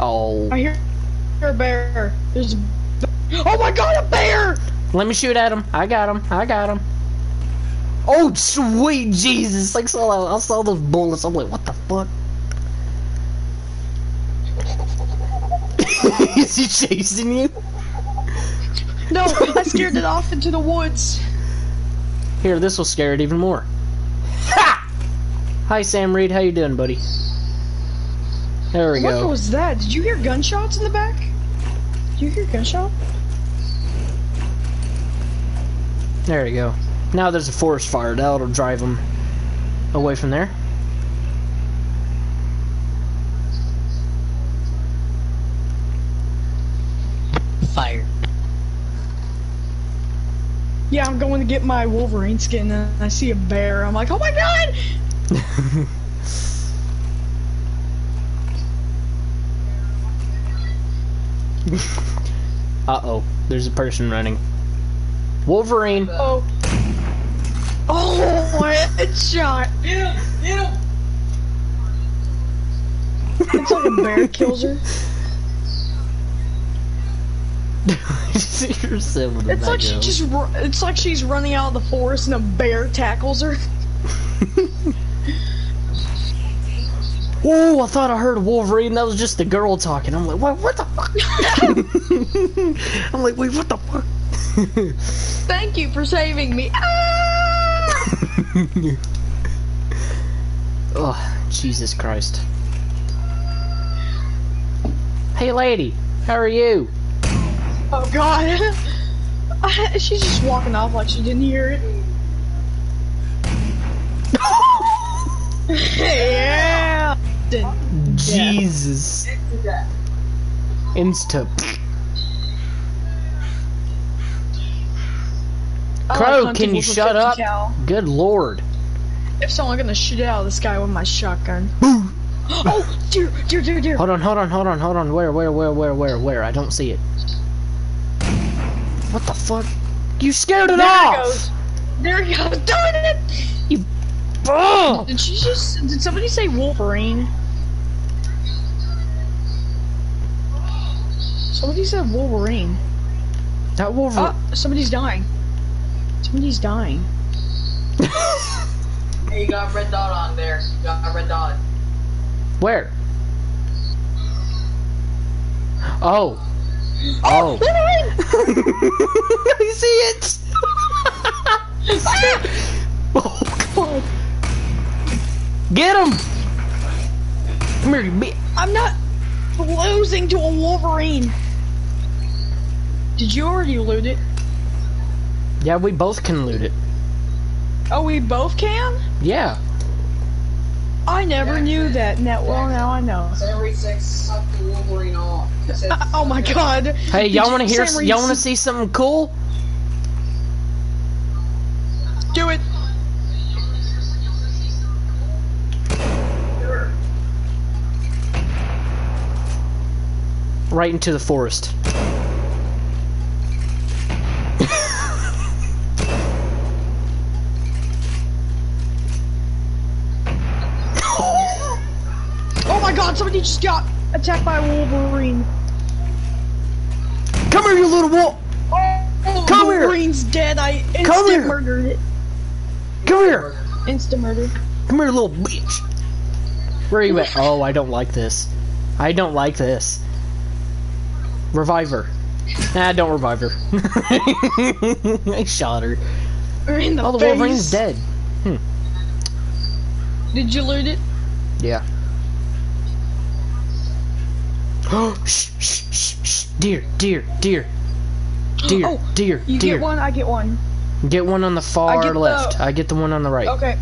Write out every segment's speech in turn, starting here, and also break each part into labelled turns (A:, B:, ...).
A: Oh.
B: I hear a bear. There's. A... Oh my god, a bear!
A: Let me shoot at him. I got him. I got him. Oh, sweet Jesus! I saw, I saw those bullets. I'm like, what the fuck? Is he chasing you?
B: No, I scared it off into the woods.
A: Here, this will scare it even more. Ha! Hi, Sam Reed. How you doing, buddy? There we
B: what
A: go.
B: was that? Did you hear gunshots in the back? Did you hear gunshot?
A: There we go. Now there's a forest fire. That'll drive them away from there.
C: Fire.
B: Yeah, I'm going to get my Wolverine skin and I see a bear. I'm like, oh my god!
A: Uh-oh. There's a person running. Wolverine.
B: Oh. Oh, headshot! It's like a bear kills her.
A: You're Sam with the
B: It's like she just it's like she's running out of the forest and a bear tackles her.
A: Oh, I thought I heard Wolverine. That was just the girl talking. I'm like, what? What the fuck? I'm like, wait, what the fuck?
B: Thank you for saving me. Ah!
A: oh, Jesus Christ. Hey, lady, how are you?
B: Oh god. She's just walking off like she didn't hear it. yeah.
A: Jesus. Insta.
B: Oh, I
A: Crow, can you shut up?
B: cal.
A: Good lord.
B: If someone gonna shoot out of the sky with my shotgun. oh, dear, dear, dear, dear.
A: Hold on, hold on, hold on, hold on. Where, where, where, where, where, where? I don't see it. What the fuck? You scared it
B: There
A: off!
B: it goes. There it goes. Darn it! You.
A: Oh!
B: Did she just? Did somebody say Wolverine? Somebody said Wolverine.
A: That Wolverine.
B: Oh, somebody's dying. Somebody's dying.
C: Hey, you got a red dot on there. You got a red dot.
A: Where? Oh. Oh. oh. I see it! oh, God. Get him! Come here, you bi-
B: I'm not losing to a Wolverine. Did you already loot it?
A: Yeah, we both can loot it.
B: Oh, we both can?
A: Yeah.
B: I never
C: Yeah.
B: knew that. Now, well, now I know.
C: Sam Reed said suck the Wolverine off. He said,
B: oh my god.
A: Hey, y'all want to hear? Y'all want to see something cool?
B: Do it.
A: Right into the forest.
B: God, somebody just got attacked by a Wolverine.
A: Come here, you little wolf!
B: Oh,
A: Come here.
B: Wolverine's dead. I instant
A: Come here.
B: murdered it.
A: Come here!
B: Instant murder.
A: Come here, little bitch! Where are you at? Oh, I don't like this. I don't like this. Revive her. Nah, don't revive her. I shot her.
B: Or in the
A: Oh, the
B: face.
A: Wolverine's dead. Hmm.
B: Did you loot it?
A: Yeah. Oh, shh, shh, shh, shh. Deer, deer, deer. Deer,
B: Oh,
A: deer,
B: You
A: deer.
B: get one, I get one.
A: Get one on the far
B: the-
A: left. I get the one on the right.
B: Okay.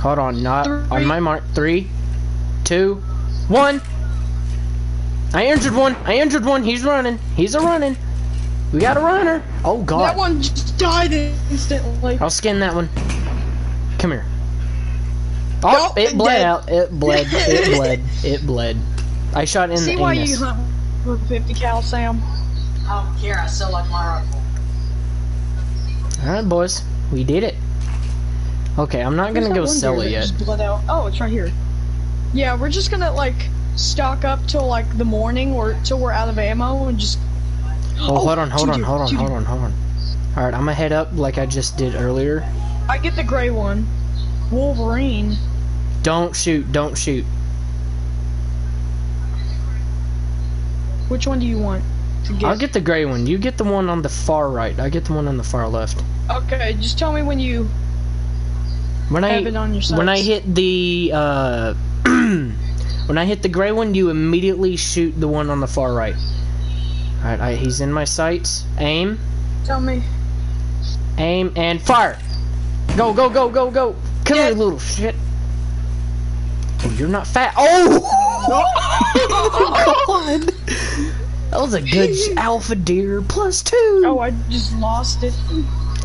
A: Hold on, not
B: Three.
A: on my mark. Three, two, one. I injured one. I injured one. He's running. He's a running. We got a runner. Oh god.
B: That one just died instantly.
A: I'll skin that one. Come here. Oh,
B: Nope,
A: it bled
B: dead.
A: out. It bled. It bled. It bled. I shot in
B: See
A: the
B: why
A: anus.
B: you hunt with 50 cal, Sam?
C: I don't care. I still like my rifle.
A: All right, boys. We did it. Okay, I'm not gonna
B: Where's that
A: go
B: one
A: sell
B: deer
A: it
B: that
A: yet.
B: just bled out? Oh, it's right here. Yeah, we're just gonna like stock up till like the morning or till we're out of ammo and just.
A: Oh, oh hold on, hold on, hold on, hold on, hold on. Alright, I'm gonna head up like I just did earlier.
B: I get the gray one. Wolverine.
A: Don't shoot, don't shoot.
B: Which one do you want to get?
A: I'll get the gray one. You get the one on the far right. I get the one on the far left.
B: Okay, just tell me when you
A: When I
B: it on your sights.
A: when I hit the uh when I hit the gray one, you immediately shoot the one on the far right. Alright, I, he's in my sights. Aim,
B: Tell me.
A: aim, and fire! Go, go, go, go, go! Come here, little shit! Oh, you're not fat. Oh! God! That was a good alpha deer plus two.
B: Oh, I just lost it.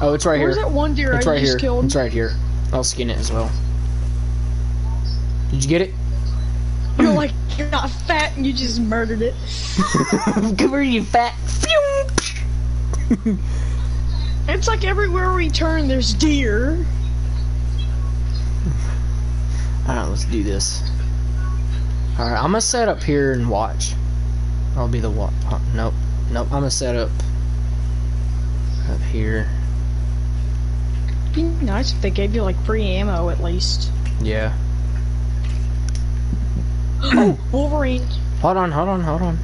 A: Oh, it's right
B: Where's
A: here.
B: that one deer
A: It's
B: I
A: right
B: just
A: here.
B: killed?
A: It's right here. I'll skin it as well. Did you get it?
B: You're like, you're not fat and you just murdered it.
A: Come here, you fat.
B: It's like everywhere we turn, there's deer.
A: Alright, let's do this. Alright, I'm gonna set up here and watch. I'll be the wa- uh, Nope. Nope, I'm gonna set up up here.
B: Be nice if they gave you like free ammo at least.
A: Yeah.
B: Oh, Wolverine.
A: Hold on, hold on, hold on.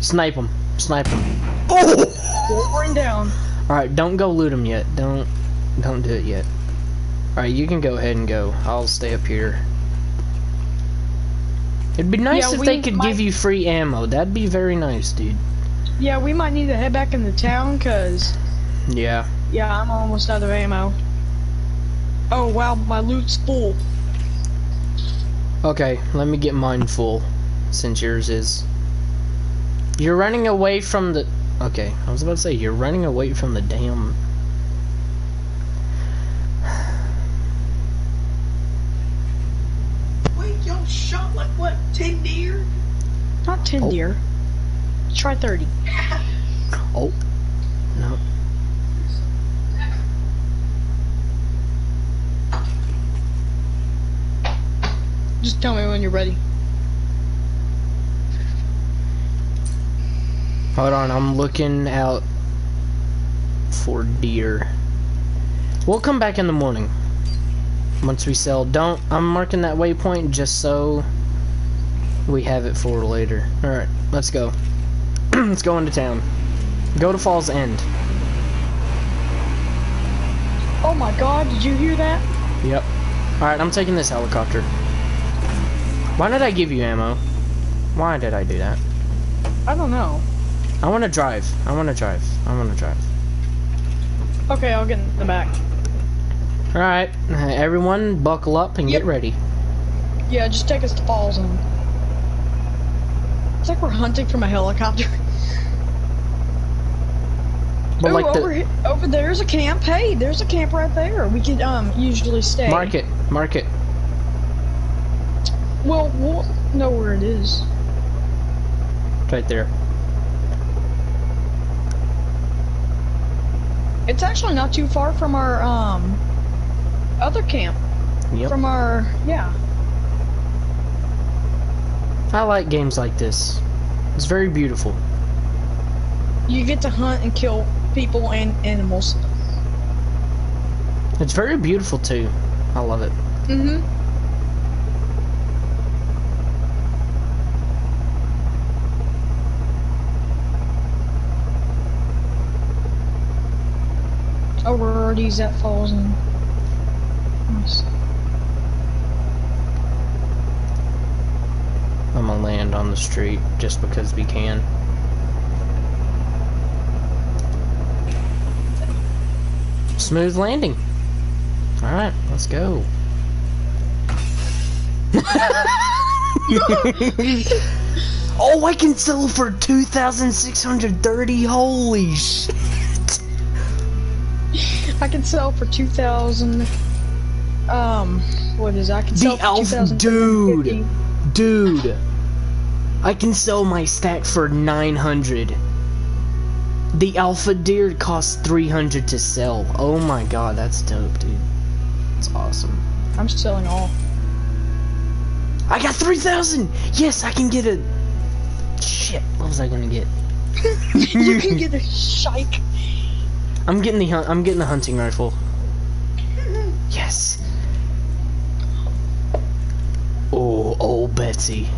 A: Snipe him. Snipe him. Oh!
B: Wolverine down.
A: Alright, don't go loot him yet. Don't don't do it yet. Alright, you can go ahead and go. I'll stay up here. It'd be nice
B: Yeah,
A: if they could
B: might-
A: give you free ammo. That'd be very nice, dude.
B: Yeah, we might need to head back into town because,
A: Yeah.
B: yeah, I'm almost out of ammo. Oh wow, my loot's full.
A: Okay, let me get mine full, since yours is. You're running away from the. Okay, I was about to say, you're running away from the damn.
C: Wait, y'all shot like what? Ten deer?
B: Not 10
A: Oh.
B: deer. Try 30.
A: Oh. No.
B: Just tell me when you're ready.
A: Hold on, I'm looking out for deer. We'll come back in the morning. Once we sell. Don't. I'm marking that waypoint just so we have it for later. Alright, let's go. let's go into town. Go to Falls End.
B: Oh my god, did you hear that?
A: Yep. Alright, I'm taking this helicopter. Why did I give you ammo? Why did I do that?
B: I don't know.
A: I want to drive. I want to drive. I want to drive.
B: Okay, I'll get in the back.
A: Alright, everyone buckle up and get ready.
B: Yeah, just take us to Falls End. It's like we're hunting from a helicopter.
A: But
B: Ooh,
A: like
B: over,
A: the
B: he- over there's a camp. Hey, there's a camp right there. We could um usually stay.
A: Mark it. Mark it.
B: Well, we'll know where it is.
A: Right there.
B: It's actually not too far from our um other camp.
A: Yep.
B: From our yeah.
A: I like games like this. It's very beautiful.
B: You get to hunt and kill people and animals.
A: It's very beautiful too. I love it.
B: Mm-hmm. Oh, we're already at Falls End nice.
A: I'm gonna land on the street just because we can. Smooth landing. Alright, let's go. oh, I can sell for 2,630. Holy shit.
B: I can sell for two thousand. Um, what is? I can
A: The
B: sell
A: elf dude. Dude, I can sell my stack for 900. The alpha deer costs 300 to sell. Oh my god, that's dope, dude. That's awesome.
B: I'm selling all.
A: I got 3,000! Yes, I can get a... Shit, what was I gonna get?
B: you can get a shike.
A: I'm getting the I'm getting the hunting rifle. Yes. Oh, old Betsy.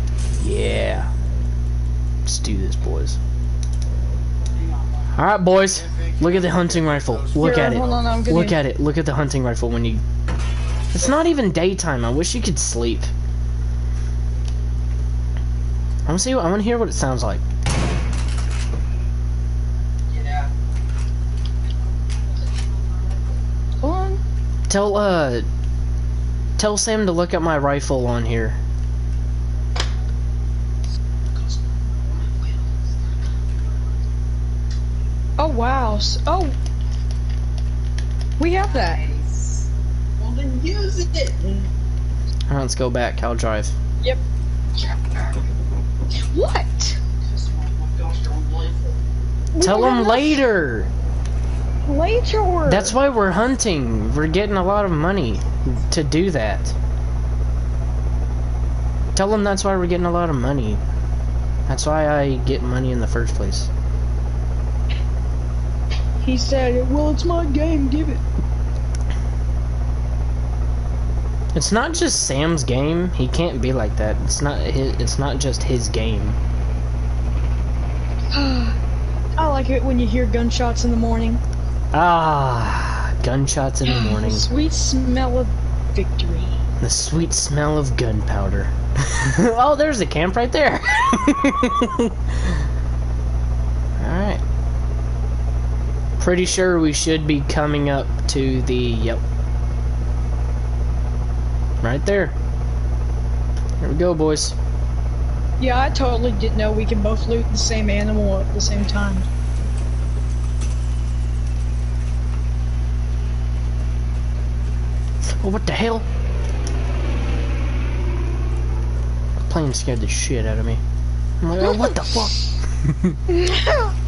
A: Yeah. Let's do this, boys. All right, boys. Look at the hunting rifle. Look
B: Here,
A: at it.
B: on,
A: Look at it. Look at the hunting rifle when you. It's not even daytime. I wish you could sleep. I want to see. I want to hear what it sounds like.
C: Yeah.
B: Hold on.
A: Tell uh. Tell Sam to look at my rifle on here.
B: Wow. S- Oh. We have that.
C: Nice. Well, then use it.
A: All right, let's go back. I'll drive.
B: Yep. What?
C: Just my gosh, you're unbelievable.
B: We
A: Tell
B: don't
A: him
B: have
A: later.
B: Later.
A: That's why we're hunting. We're getting a lot of money to do that. Tell them that's why we're getting a lot of money. That's why I get money in the first place.
B: He said, "Well, it's my game. Give it."
A: It's not just Sam's game. He can't be like that. It's not his, it's not just his game.
B: I like it when you hear gunshots in the morning.
A: Ah, gunshots in the morning.
B: The sweet smell of victory.
A: The sweet smell of gunpowder. oh, there's a camp right there. Alright. Pretty sure we should be coming up to the. Yep. Right there. Here we go, boys.
B: Yeah, I totally didn't know we can both loot the same animal at the same time.
A: Oh, what the hell? The plane scared the shit out of me. I'm like, oh, what the fuck?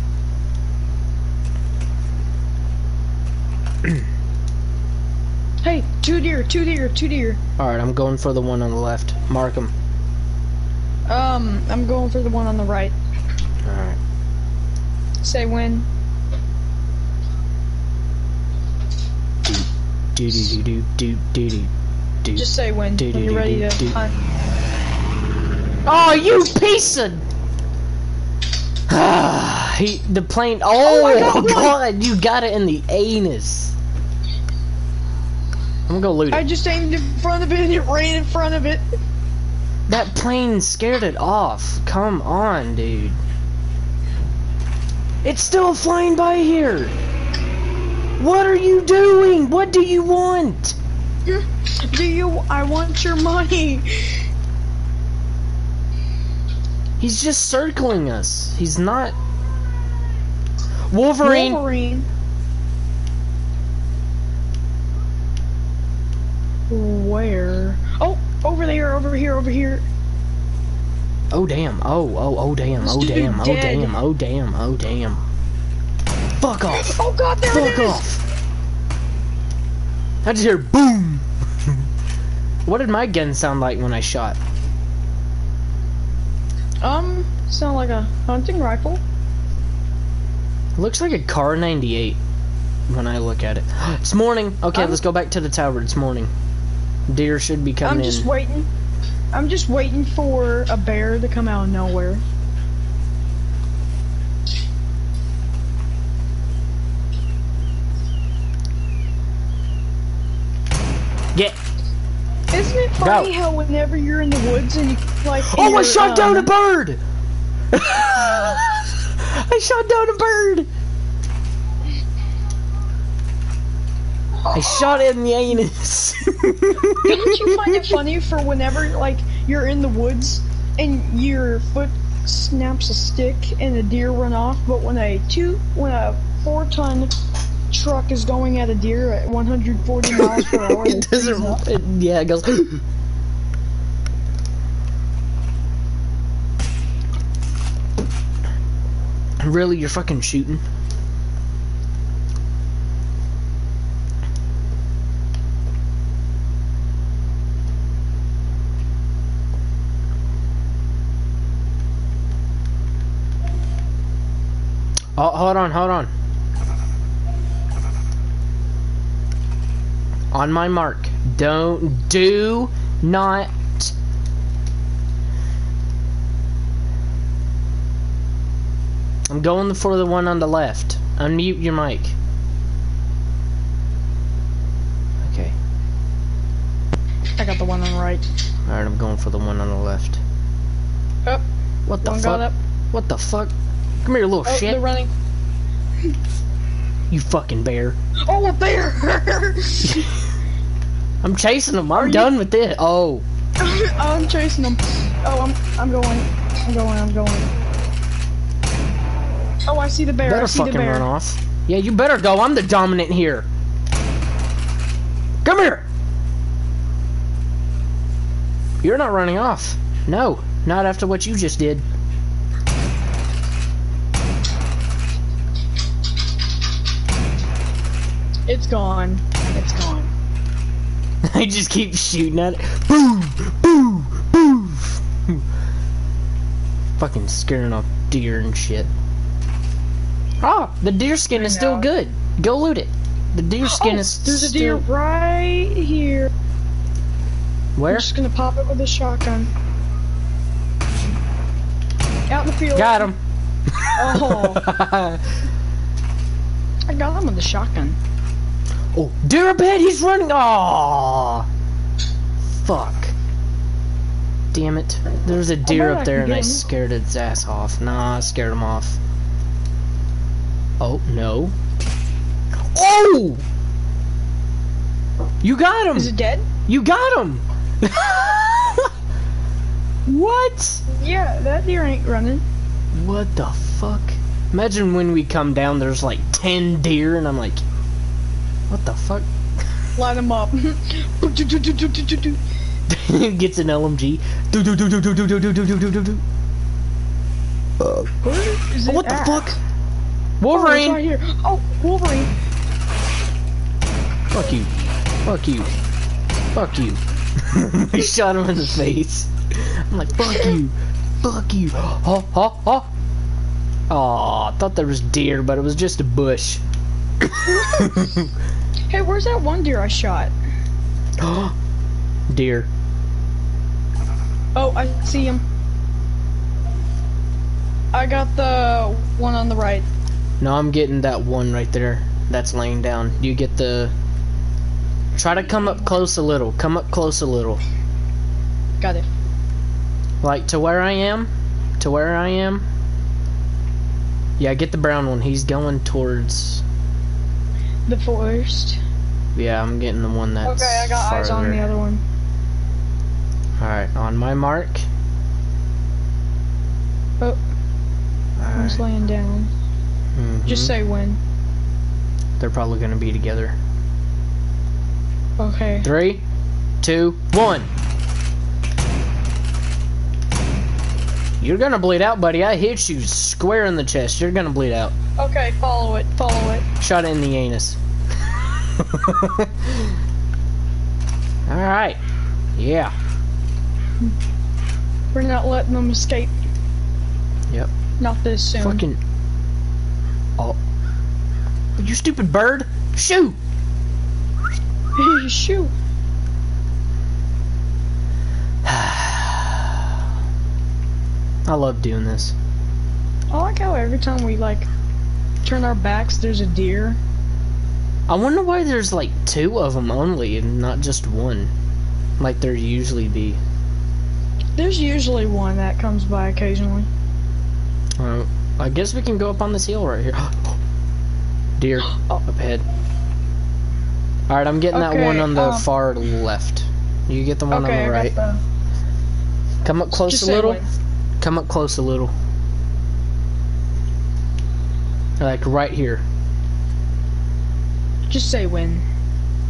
B: hey, two deer, two deer, two deer.
A: Alright, I'm going for the one on the left. Mark him.
B: Um, I'm going for the one on the right.
A: Alright.
B: Say when.
A: Do do do do do do do do.
B: Just say when.
A: Do,
B: when
A: do,
B: you're ready
A: do,
B: to
A: do.
B: hunt.
A: Oh, you piece of. he the plane. Oh,
B: my God,
A: God, you got it in the anus. I'm gonna go loot
B: I just aimed in front of it and it ran in front of it.
A: That plane scared it off. Come on, dude. It's still flying by here. What are you doing? What do you want?
B: Do you? I want your money.
A: He's just circling us. He's not. Wolverine.
B: Wolverine. Where? Oh, over there, over here, over here.
A: Oh damn. Oh, oh, oh damn.
B: This
A: Oh damn. Oh damn. Oh damn. Oh damn. Fuck off.
B: Oh God, there it
A: Fuck
B: is.
A: off. I just hear boom. what did my gun sound like when I shot?
B: Um, sound like a hunting rifle.
A: Looks like a Kar98 when I look at it. It's morning. Okay,
B: I'm-
A: let's go back to the tower. It's morning. Deer should be coming I'm
B: just
A: in.
B: waiting. I'm just waiting for a bear to come out of nowhere.
A: Get.
B: Isn't it funny how whenever you're in the woods and you like?
A: Oh, I shot down a
B: um,
A: bird! I shot down a bird! I shot it in the anus.
B: Don't you find it funny for whenever like you're in the woods and your foot snaps a stick and a deer run off, but when a two when a four ton truck is going at a deer at 140 miles per hour,
A: it doesn't. It, yeah, it goes. really, you're fucking shooting? Oh, hold on, hold on. On my mark. Don't do not I'm going for the one on the left. Unmute your mic. Okay.
B: I got the one on the right.
A: Alright, I'm going for the one on the left.
B: Oh, up.
A: What the fuck? What the fuck? Come here, little
B: Oh,
A: shit.
B: they're running.
A: You fucking bear.
B: Oh, a bear!
A: I'm chasing
B: them.
A: I'm
B: you-
A: done with this. Oh.
B: I'm chasing them. Oh, I'm I'm going. I'm going. I'm going. Oh, I see the bear. I
A: better
B: see the
A: fucking
B: bear.
A: run off. Yeah, you better go. I'm the dominant here. Come here. You're not running off. No, not after what you just did.
B: It's gone. It's gone.
A: I just keep shooting at it. Boom, boom, boom. Fucking scaring off deer and shit. Ah, the deer skin is still good. Go loot it. The deer skin
B: oh,
A: is
B: there's a deer
A: still-
B: right here. I'm
A: Where?
B: just gonna pop it with a shotgun. Out in the field.
A: Got him.
B: Oh, I got him with a shotgun.
A: Oh, deer up. He's running. Aw. Fuck. Damn it. There's a deer up there and I scared its ass off. Nah, I scared him off. Oh, no. Oh! You got him!
B: Is it dead?
A: You got him! what?
B: Yeah, that deer ain't running.
A: What the fuck? Imagine when we come down, there's like 10 deer, and I'm like, what the fuck?
B: Line them up.
A: Gets an LMG. Do do do do do do do do do do do do do.
B: Where is it
A: What the
B: at?
A: fuck?
B: Oh,
A: Wolverine!
B: right here. Oh, Wolverine.
A: Fuck you. Fuck you. Fuck you. I shot him in the face. I'm like, fuck you. Fuck you. Oh, oh, oh. Aw, I thought there was deer, but it was just a bush.
B: Hey, where's that one deer I shot?
A: deer.
B: Oh, I see him. I got the one on the right.
A: No, I'm getting that one right there. That's laying down. You get the... Try to come up close a little. Come up close a little.
B: Got it.
A: Like, to where I am? To where I am? Yeah, I get the brown one. He's going towards...
B: The forest.
A: Yeah, I'm getting the one that's
B: Okay, I got eyes on the other one.
A: Alright, on my mark.
B: Oh. I'm just laying down.
A: mhm.
B: Just say when.
A: They're probably gonna be together.
B: Okay.
A: Three, two, one. You're gonna bleed out, buddy. I hit you square in the chest. You're gonna bleed out.
B: Okay, follow it. Follow it.
A: Shot it in the anus. Alright. Yeah.
B: We're not letting them escape.
A: Yep.
B: Not this soon.
A: Fucking. Oh. You stupid bird! Shoot!
B: Shoot.
A: I love doing this.
B: I like how every time we like turn our backs, there's a deer.
A: I wonder why there's like two of them only and not just one. Like there usually be.
B: There's usually one that comes by occasionally.
A: Uh, I guess we can go up on this hill right here. Deer up ahead. Alright, I'm getting that one on the
B: um,
A: far left. You get the one
B: okay,
A: on the right.
B: got
A: Come up close
B: Just
A: a little. Come up close a little. Like right here.
B: Just say when.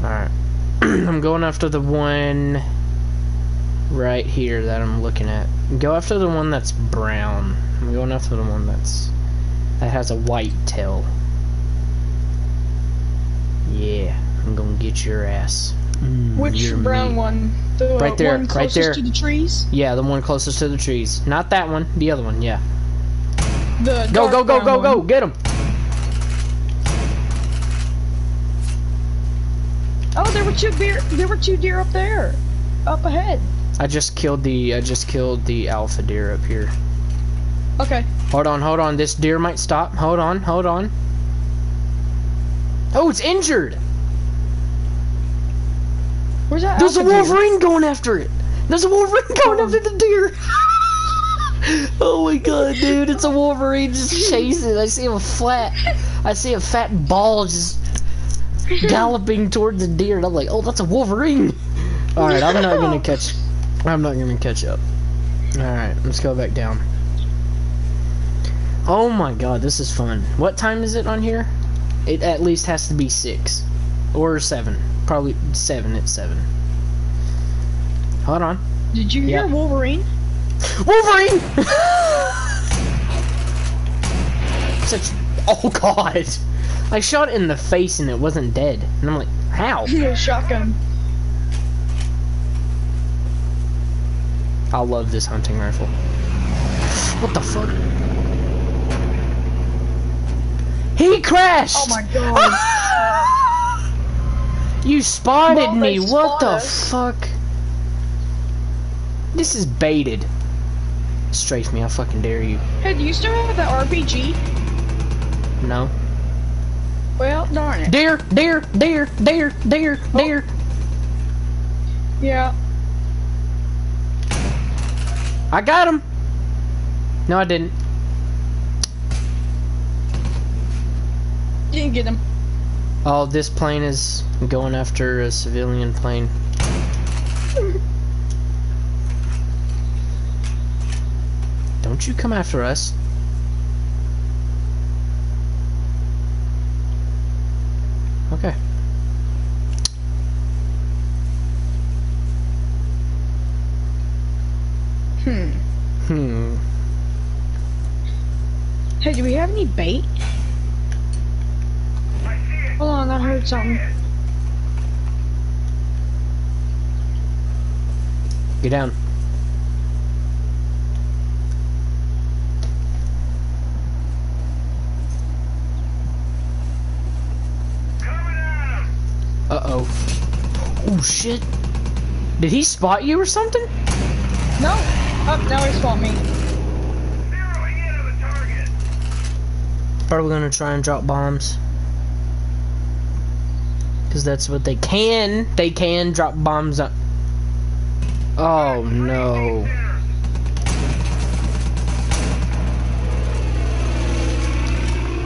A: Alright. I'm going after the one right here that I'm looking at. Go after the one that's brown. I'm going after the one that's that has a white tail. Yeah, I'm gonna get your ass. Mm,
B: Which brown one? The
A: right there,
B: one closest right
A: there.
B: to the trees?
A: Yeah, the one closest to the trees. Not that one, the other one, yeah.
B: The
A: go, go, go, go, go,
B: one.
A: get him!
B: Oh, there were two deer. There were two deer up there, up ahead.
A: I just killed the. I just killed the alpha deer up here.
B: Okay.
A: Hold on, hold on. This deer might stop. Hold on, hold on. Oh, it's injured.
B: Where's that?
A: There's a
B: alpha deer?
A: wolverine going after it. There's a wolverine going
B: Oh.
A: after the deer. oh my god, dude! It's a wolverine just chasing. I see a flat. I see a fat ball just galloping towards the deer, and I'm like, oh, that's a wolverine. All right, I'm not gonna catch. I'm not gonna catch up. All right, let's go back down. Oh my god, this is fun. What time is it on here? It at least has to be six or seven. Probably seven. It's seven. Hold on.
B: Did you hear
A: Yeah.
B: Wolverine?
A: Wolverine! Such. Oh god! I shot in the face and it wasn't dead. And I'm like, how?
B: Shotgun.
A: I love this hunting rifle. What the fuck? He crashed!
B: Oh my god.
A: You spotted
B: Well,
A: me. What
B: spot
A: the
B: us.
A: fuck? This is baited. Strafe me, I fucking dare you.
B: hey, do you still have the RPG?
A: No.
B: Well, darn it.
A: Deer, deer, deer, deer, deer,
B: Oh.
A: deer.
B: Yeah.
A: I got him. No, I didn't.
B: Didn't get him.
A: Oh, this plane is going after a civilian plane. Don't you come after us. Okay.
B: Hmm.
A: Hmm.
B: Hey, do we have any bait? Hold on, I heard something.
A: Get down. Uh oh. Oh shit. Did he spot you or something?
B: No. Oh, now he spot me.
A: Probably gonna try and drop bombs. Cause that's what they can. They can drop bombs on. Oh no.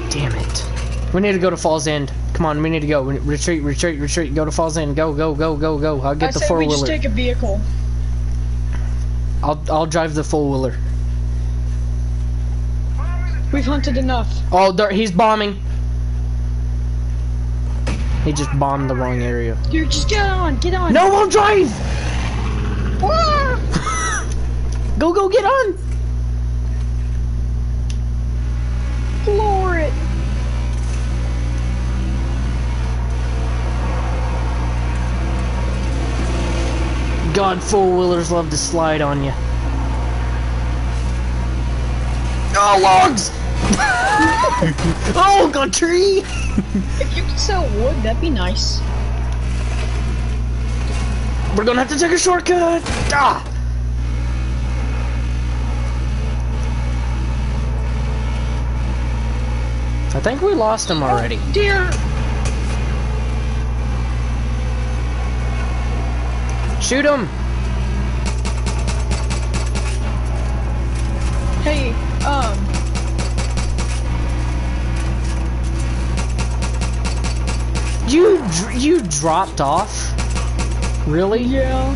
A: Damn it. We need to go to Falls End. Come on, we need to go. Retreat, retreat, retreat. Go to Falls End. Go, go, go, go, go. I'll
B: I
A: get the
B: said
A: four
B: we just take a vehicle.
A: I'll I'll drive the four wheeler.
B: We've hunted enough.
A: Oh, there, he's bombing. He just bombed the wrong area.
B: Dude, just get on, get on.
A: No, I'll drive.
B: Ah!
A: Go, go, get on.
B: Floor it.
A: God, four wheelers love to slide on you. Oh, logs! oh, got tree!
B: If you could sell wood, that'd be nice.
A: We're gonna have to take a shortcut! Ah! I think we lost him already.
B: Dear.
A: Shoot him!
B: Hey, um,
A: You you dropped off? Really?
B: yeah.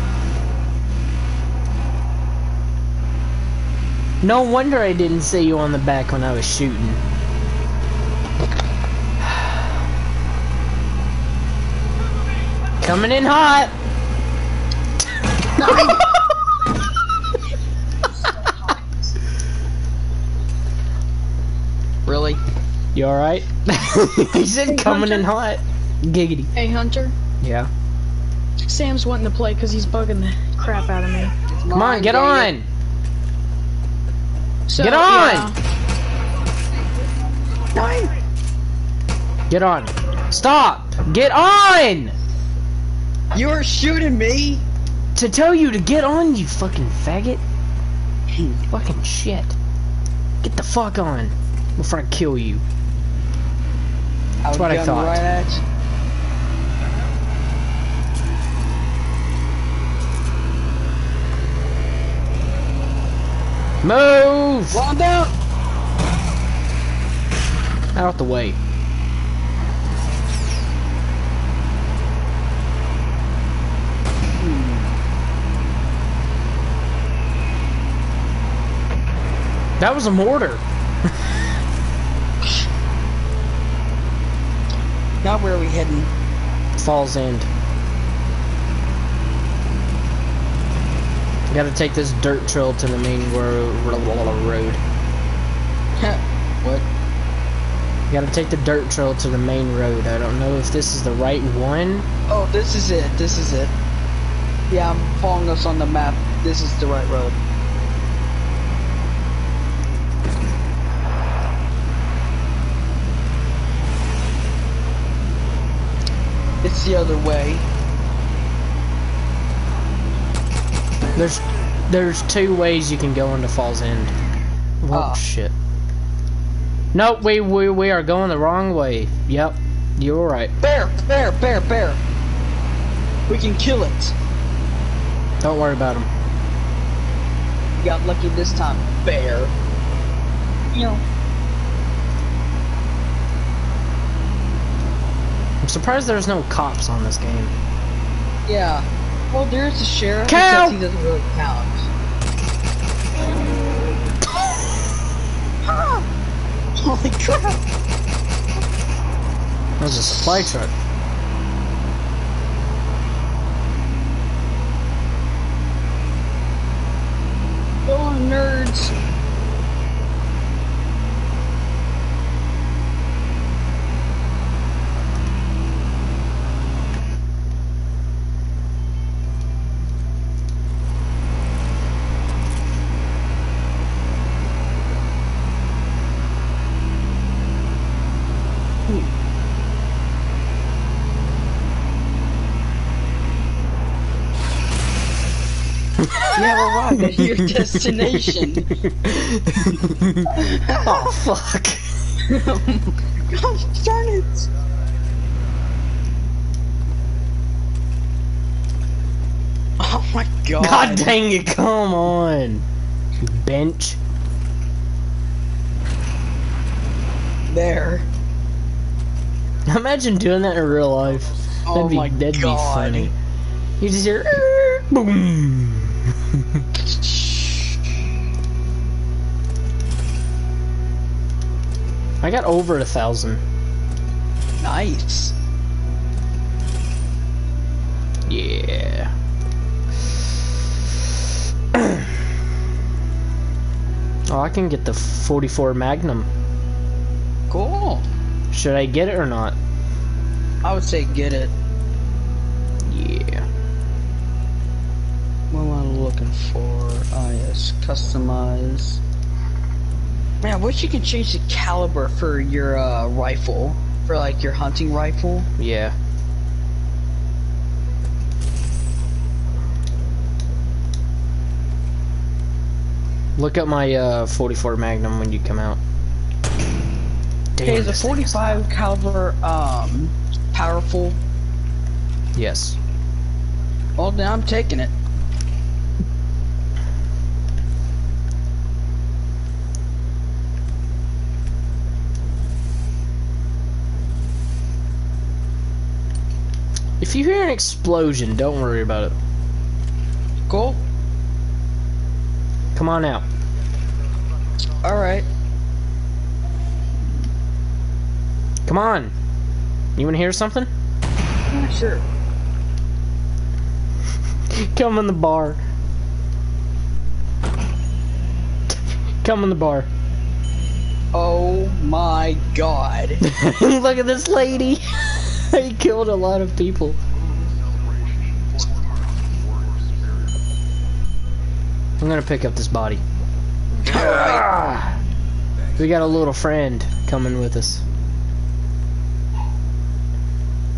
A: No wonder I didn't see you on the back when I was shooting. Coming in hot.
C: Really?
A: You alright? he said coming in hot. Giggity.
B: Hey, Hunter.
A: Yeah.
B: Sam's wanting to play because he's bugging the crap out of me.
A: Come on, get on!
B: So,
A: Get on!
B: yeah.
A: Get on. Stop! Get on!
D: You're shooting me.
A: To tell you to get on, you fucking faggot. fucking shit. Get the fuck on before I kill you.
D: I
A: what I thought.
D: Right
A: Move!
D: Down.
A: Out the way. Hmm. That was a mortar.
D: Now where are we heading?
A: Falls End. Gotta take this dirt trail to the main ro- ro- ro- road.
D: what?
A: You gotta take the dirt trail to the main road. I don't know if this is the right one.
D: Oh, this is it. This is it. Yeah, I'm following us on the map. This is the right road. It's the other way.
A: There's there's two ways you can go into Falls End. Oh
D: Ah.
A: shit. Nope, we, we we are going the wrong way. Yep. You were right.
D: Bear, bear, bear, bear. We can kill it.
A: Don't worry about him.
D: You got lucky this time, bear. You know.
A: I'm surprised there's no cops on this game.
D: Yeah. Well, there's the sheriff.
A: Cow!
D: He doesn't really count. Holy crap!
A: There's a supply truck.
D: Go on, nerds. You have arrived at your destination.
A: oh fuck.
D: Gosh darn it! Oh my god.
A: God dang it, come on. Bench.
D: There.
A: Imagine doing that in real life.
D: Oh
A: That'd be
D: my
A: that'd
D: god.
A: be funny. You just hear boom. I got over a thousand.
D: Nice.
A: Yeah. oh, I can get the 44 Magnum.
D: Cool.
A: Should I get it or not?
D: I would say get it.
A: Yeah.
D: What am I looking for? Ah, yes. Customize. Man, I wish you could change the caliber for your uh, rifle. For like your hunting rifle.
A: Yeah. Look at my uh, 44 Magnum when you come out. Damn,
D: Okay, is a
A: this thing is
D: 45 caliber um powerful?
A: Yes.
D: Well, then I'm taking it.
A: If you hear an explosion, don't worry about it.
D: Cool.
A: Come on out.
D: All right.
A: Come on. You want to hear something?
D: Yeah, sure.
A: Come in the bar. Come in the bar.
D: Oh my god.
A: Look at this lady. he killed a lot of people. I'm gonna pick up this body. We got a little friend coming with us.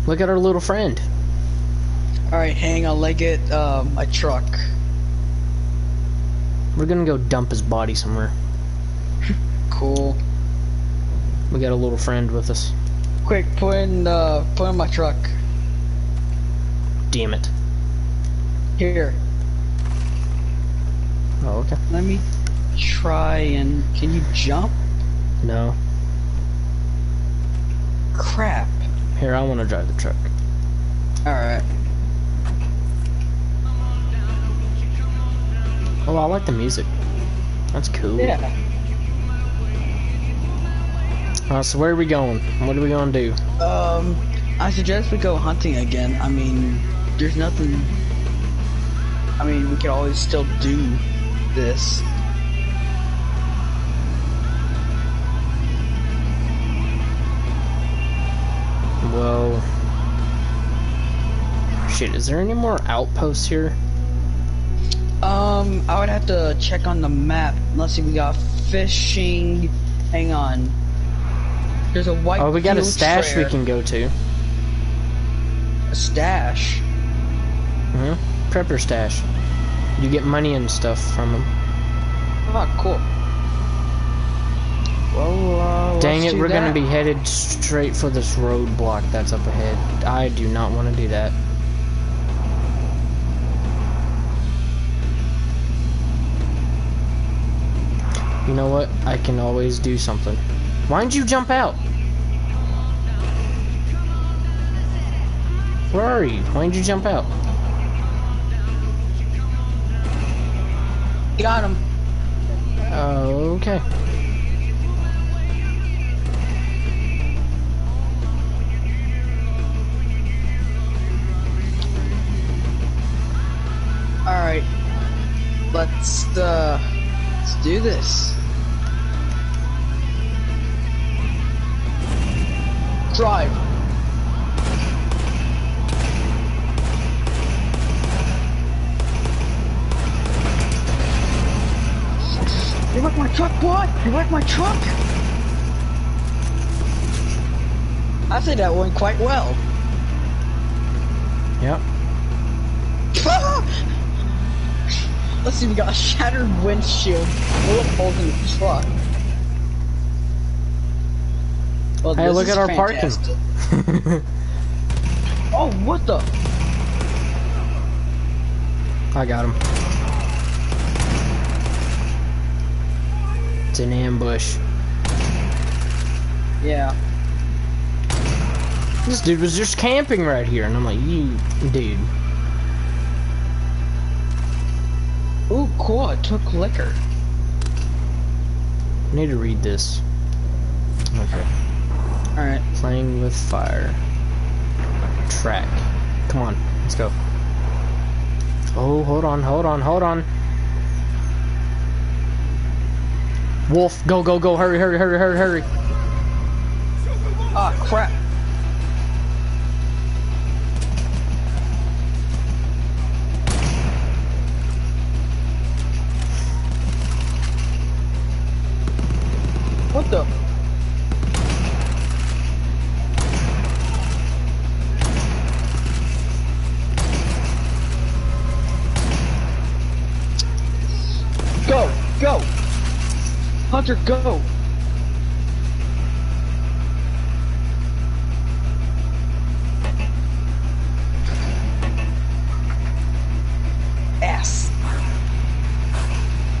A: Look at our little friend.
D: Alright, hang on, let get um, a truck.
A: We're gonna go dump his body somewhere.
D: Cool.
A: We got a little friend with us.
D: Quick, put in uh, put in my truck.
A: Damn it.
D: Here,
A: Oh, okay.
D: let me try and can you jump?
A: No.
D: Crap.
A: Here, I want to drive the truck.
D: Alright.
A: Oh, I like the music. That's cool.
D: Yeah.
A: Uh, so where are we going? What are we gonna do?
D: Um, I suggest we go hunting again. I mean, there's nothing. I mean, we can always still do this.
A: Well, shit. Is there any more outposts here?
D: Um, I would have to check on the map. Let's see, we got fishing. Hang on. There's a white.
A: Oh, we got a stash we can go to.
D: A stash.
A: hmm Prepper stash. You get money and stuff from them.
D: Oh, cool. Well, uh,
A: Dang it, we're gonna be headed straight for this roadblock that's up ahead. I do not want to do that. You know what? I can always do something. Why'd you jump out? Where are you? Why'd you jump out?
D: Got him.
A: Oh, okay.
D: All right. Let's uh, let's do this. Drive. You wrecked my truck, boy! You wrecked my truck! I think that went quite well.
A: Yep.
D: Let's see, we got a shattered windshield, bullet holes in the truck. Well,
A: Hey, look at our
D: fantastic.
A: parking.
D: Oh, what the?
A: I got him. It's an ambush.
D: Yeah.
A: This dude was just camping right here, and I'm like, you, dude.
D: Ooh, cool. I took liquor.
A: I need to read this. Okay.
D: All right.
A: Playing with fire. Track. Come on, let's go. Oh, hold on, hold on, hold on. Wolf, go, go, go, hurry, hurry, hurry, hurry, hurry.
D: Ah, crap. What the? Hunter, go! S.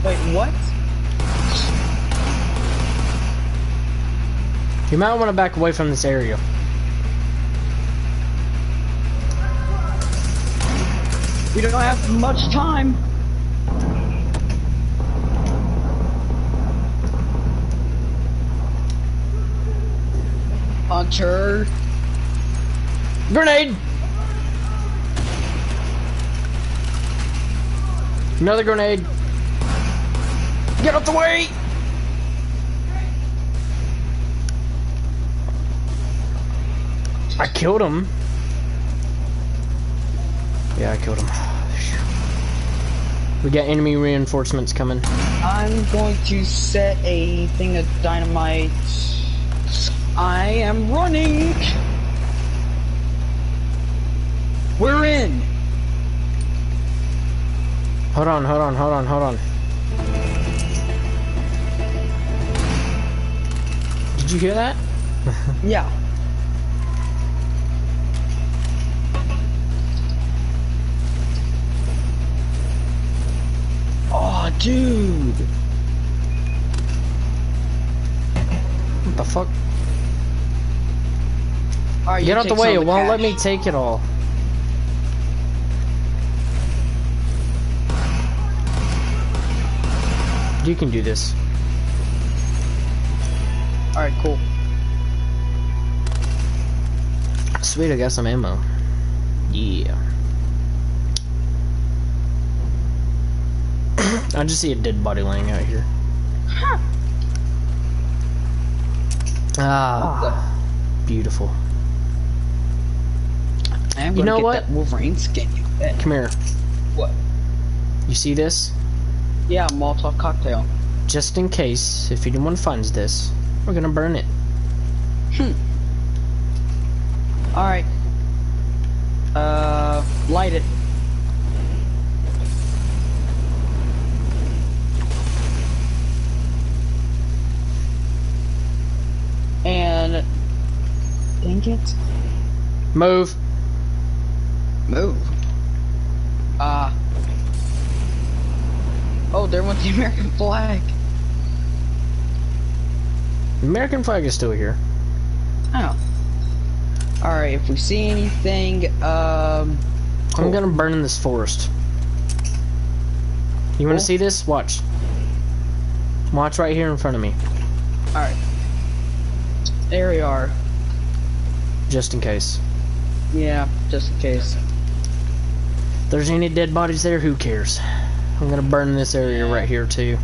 D: Wait, what?
A: You might want to back away from this area.
D: We don't have much time. Hunter.
A: Grenade! Another grenade. Get out the way! I killed him. Yeah, I killed him. We got enemy reinforcements coming.
D: I'm going to set a thing of dynamite. I am running. We're in.
A: Hold on, hold on, hold on, hold on. Did you hear that?
D: Yeah. Oh, dude.
A: What the fuck?
D: Right,
A: Get out the way, it won't let me take it all. You can do this.
D: All right, cool.
A: Sweet, I got some ammo. Yeah. I just see a dead body laying out here. Ah, beautiful.
D: I'm
A: You know
D: get
A: what?
D: That Wolverine skin. You.
A: Come here.
D: What?
A: You see this?
D: Yeah, Molotov cocktail.
A: Just in case, if anyone finds this, we're gonna burn it. Hmm.
D: All right. Uh, light it. And dang it,
A: Move.
D: Move. Ah. oh, there went the American flag.
A: The American flag is still here.
D: Oh. Alright, if we see anything, um. Cool.
A: I'm gonna burn in this forest. You wanna
D: Cool.
A: see this? Watch. Watch right here in front of me,
D: Alright. There we are.
A: just in case.
D: Yeah, just in case.
A: There's any dead bodies there, who cares? I'm gonna burn this area right here too.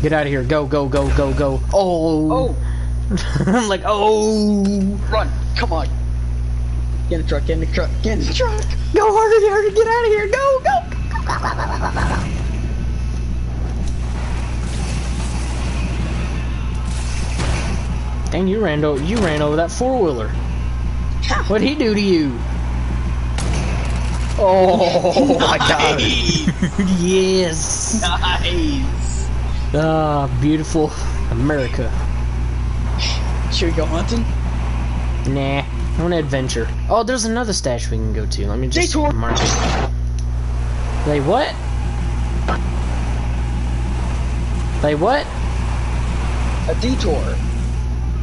A: Get out of here. Go, go, go, go, go. Oh!
D: Oh,
A: I'm like, oh!
D: run! Come on! Get in the truck, get in the truck, get in the truck!
A: Go harder, harder, get out of here. Go, go! Dang, you ran you ran over that four-wheeler. What'd he do to you? Oh my god. yes.
D: Nice!
A: Ah, beautiful America.
D: Should we go hunting?
A: Nah, I want to adventure. Oh, there's another stash we can go to. Let me just
D: Detour.
A: mark it. They what? They what?
D: A detour.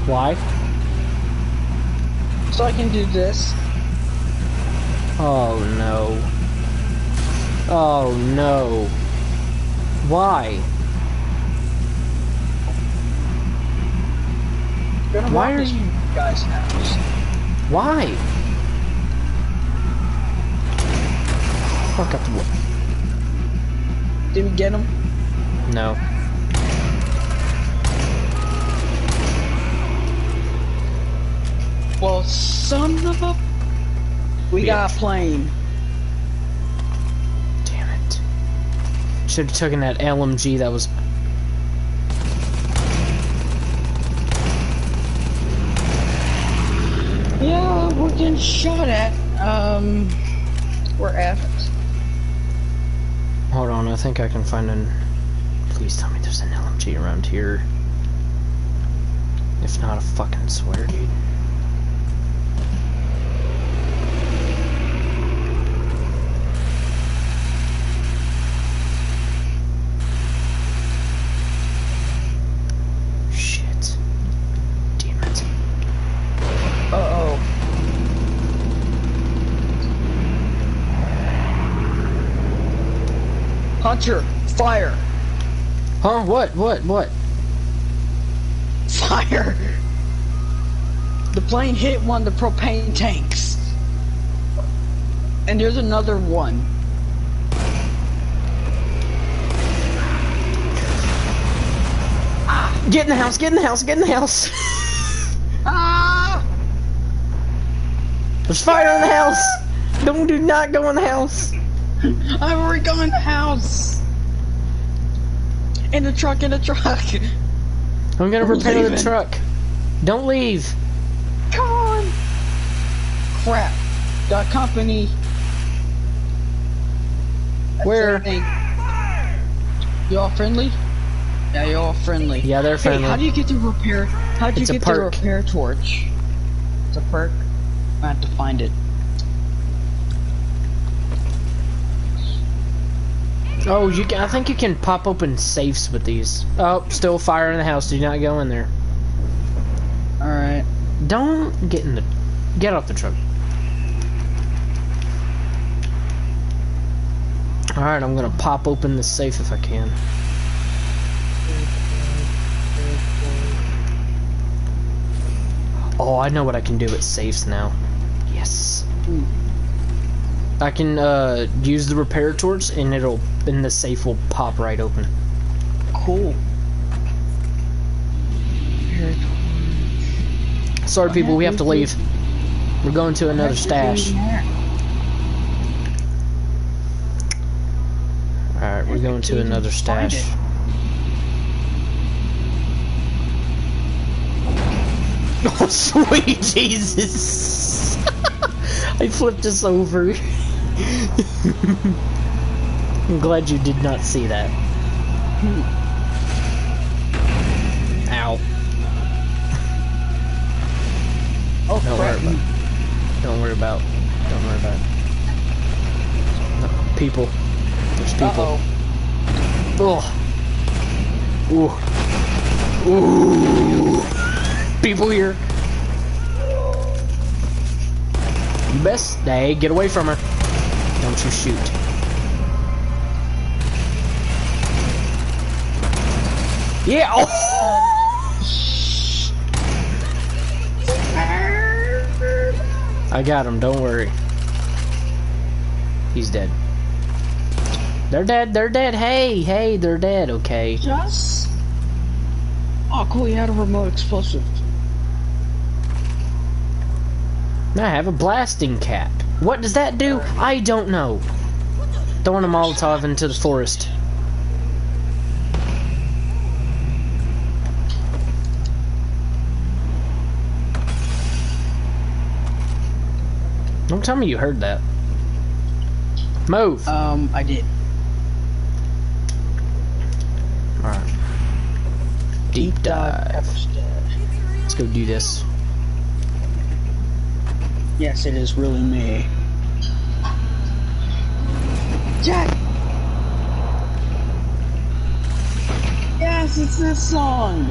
A: Why?
D: So I can do this.
A: Oh no. Oh no. Why? Why are you-
D: guys' house?
A: Why? Fuck up the wood.
D: Did we get him?
A: No.
D: Well, son of a. We got a plane.
A: Damn it. Should have taken that LMG that was.
D: Yeah, we're getting shot at. Um, we're at.
A: Hold on, I think I can find an. Please tell me there's an LMG around here. If not, I fucking swear, dude. Shit. Damn it.
D: Uh oh. Hunter, fire!
A: Huh? What? What? What?
D: Fire! The plane hit one of the propane tanks. And there's another one.
A: Get in the house! Get in the house! Get in the house!
D: Ah!
A: There's fire in the house! Don't do not go in the house!
D: I'm already going in the house! In the truck, in the truck!
A: I'm gonna
D: We're
A: repair the truck. Don't leave.
D: Come on! Crap. Got company.
A: Where?
D: Everything. You all friendly? Yeah, you all friendly.
A: Yeah, they're
D: Hey, how do you get the repair? How do you
A: It's
D: get the repair torch? It's a perk. I have to find it.
A: Oh, you can, I think you can pop open safes with these. Oh, still fire in the house. Do not go in there.
D: All right.
A: Don't get in the. Get off the truck. Alright, I'm gonna pop open the safe if I can. Oh, I know what I can do with safes now. Yes. Hmm. I can uh, use the repair torch and it'll and the safe will pop right open.
D: Cool.
A: Sorry people, we have to leave. We're going to another stash. Alright, we're going to another stash. Oh, sweet Jesus! I flipped us over. I'm glad you did not see that. Ow.
D: Oh,
A: Don't worry about Don't worry about Don't worry about No, people. There's people.
D: Uh-oh.
A: Ugh. Ooh. Ooh. People here. You best stay. Get away from her. You shoot. Yeah. Oh. I got him. Don't worry. He's dead. They're dead. They're dead. Hey, hey, they're dead. Okay.
D: Just. Oh, cool. You had a remote explosive.
A: I have a blasting cap. What does that do? I don't know. Throwing a Molotov into the forest. Don't tell me you heard that. Move.
D: Um, I did.
A: Alright. Deep dive. Let's go do this.
D: Yes, it is really me. Jack! Yes, it's this song!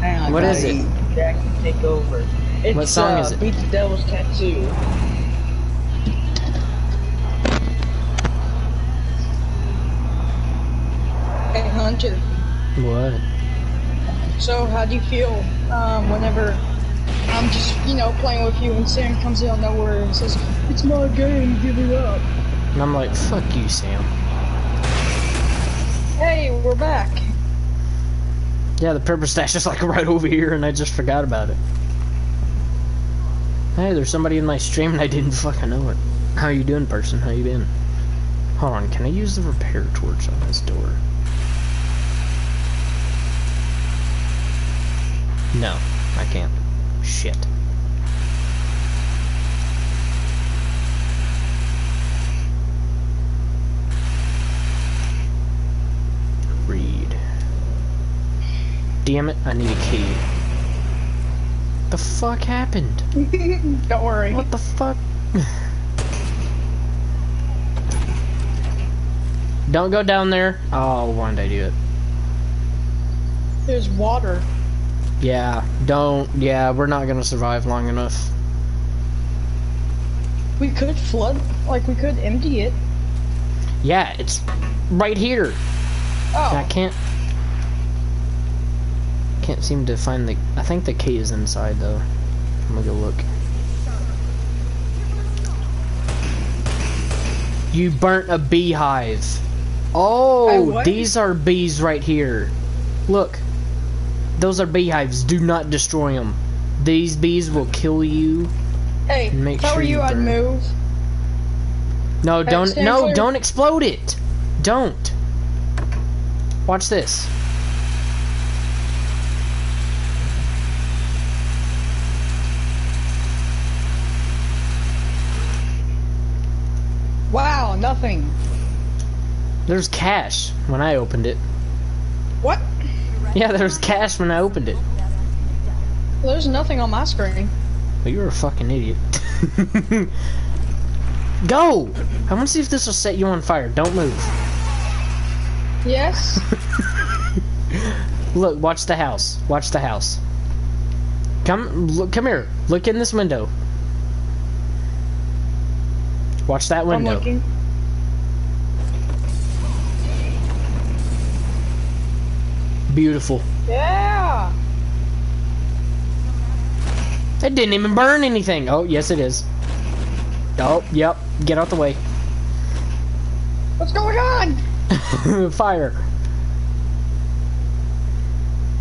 D: Hang on,
A: What is it?
D: Jack, take over. It's,
A: What song
D: uh,
A: is it?
D: Beat the Devil's Tattoo. Hey, Hunter.
A: What?
B: So how do you feel um, whenever I'm just, you know, playing with you and Sam comes out of nowhere and says, It's my game, give it up.
A: And I'm like, fuck you, Sam.
B: Hey, we're back.
A: Yeah, the prepper stash is like right over here, and I just forgot about it. Hey, there's somebody in my stream, and I didn't fucking know it. How are you doing, person? How you been? Hold on, can I use the repair torch on this door? No, I can't. Shit. Read. Damn it, I need a key. The fuck happened?
B: Don't worry.
A: What the fuck? Don't go down there. Oh, why did I do it?
B: There's water.
A: Yeah, don't. Yeah, we're not gonna survive long enough.
B: We could flood, like we could empty it.
A: Yeah, it's right here.
B: Oh.
A: I can't. Can't seem to find the. I think the key is inside though. I'm gonna go look. You burnt a beehive. Oh, these are bees right here. Look, those are beehives. Do not destroy them. These bees will kill you.
B: hey,
A: Make
B: how
A: sure
B: are you?
A: burn.
B: move.
A: No, don't. No,
B: clear.
A: don't explode it. Don't. Watch this.
B: Wow, nothing.
A: There's cash when I opened it.
B: What?
A: Yeah, there was cash when I opened it.
B: There's nothing on my screen.
A: But you're a fucking idiot. Go! I want to see if this will set you on fire. Don't move.
B: Yes.
A: Look, watch the house. Watch the house. Come, look, come here. Look in this window. Watch that window. Beautiful.
B: Yeah.
A: It didn't even burn anything. Oh, yes, it is. Oh, yep. Get out the way.
B: What's going on?
A: Fire.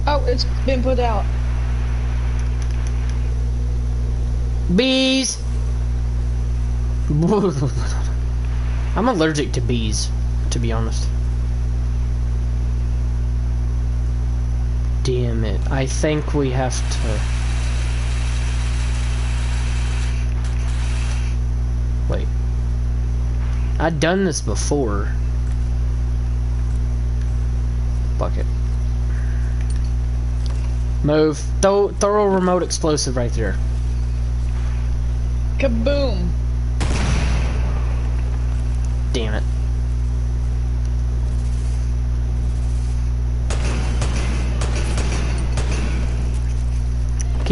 B: Oh, it's been put out.
A: Bees. I'm allergic to bees, to be honest. Damn it. I think we have to... Wait. I've done this before. Bucket. Move. Throw, throw a remote explosive right there.
B: Kaboom.
A: Damn it.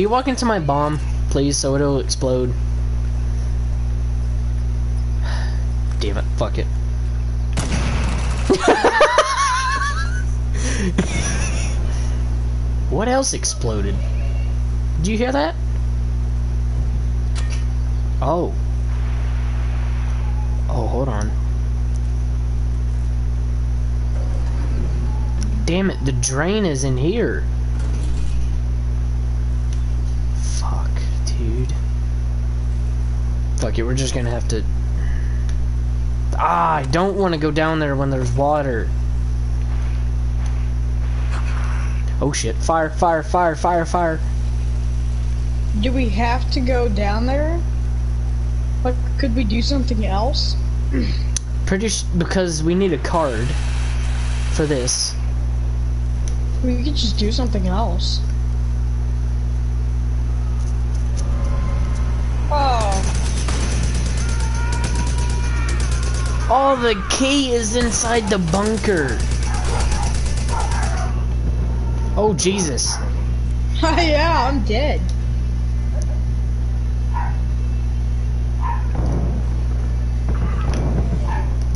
A: Can you walk into my bomb, please, so it'll explode? Damn it, fuck it. what else exploded? Did you hear that? Oh. Oh, hold on. Damn it, the drain is in here. Fuck, dude. Fuck it, we're just gonna have to... Ah, I don't want to go down there when there's water. Oh shit, fire, fire, fire, fire, fire.
B: Do we have to go down there? Like, could we do something else?
A: Pretty because we need a card for this.
B: We could just do something else.
A: The key is inside the bunker. Oh, Jesus.
B: Oh, yeah, I'm dead.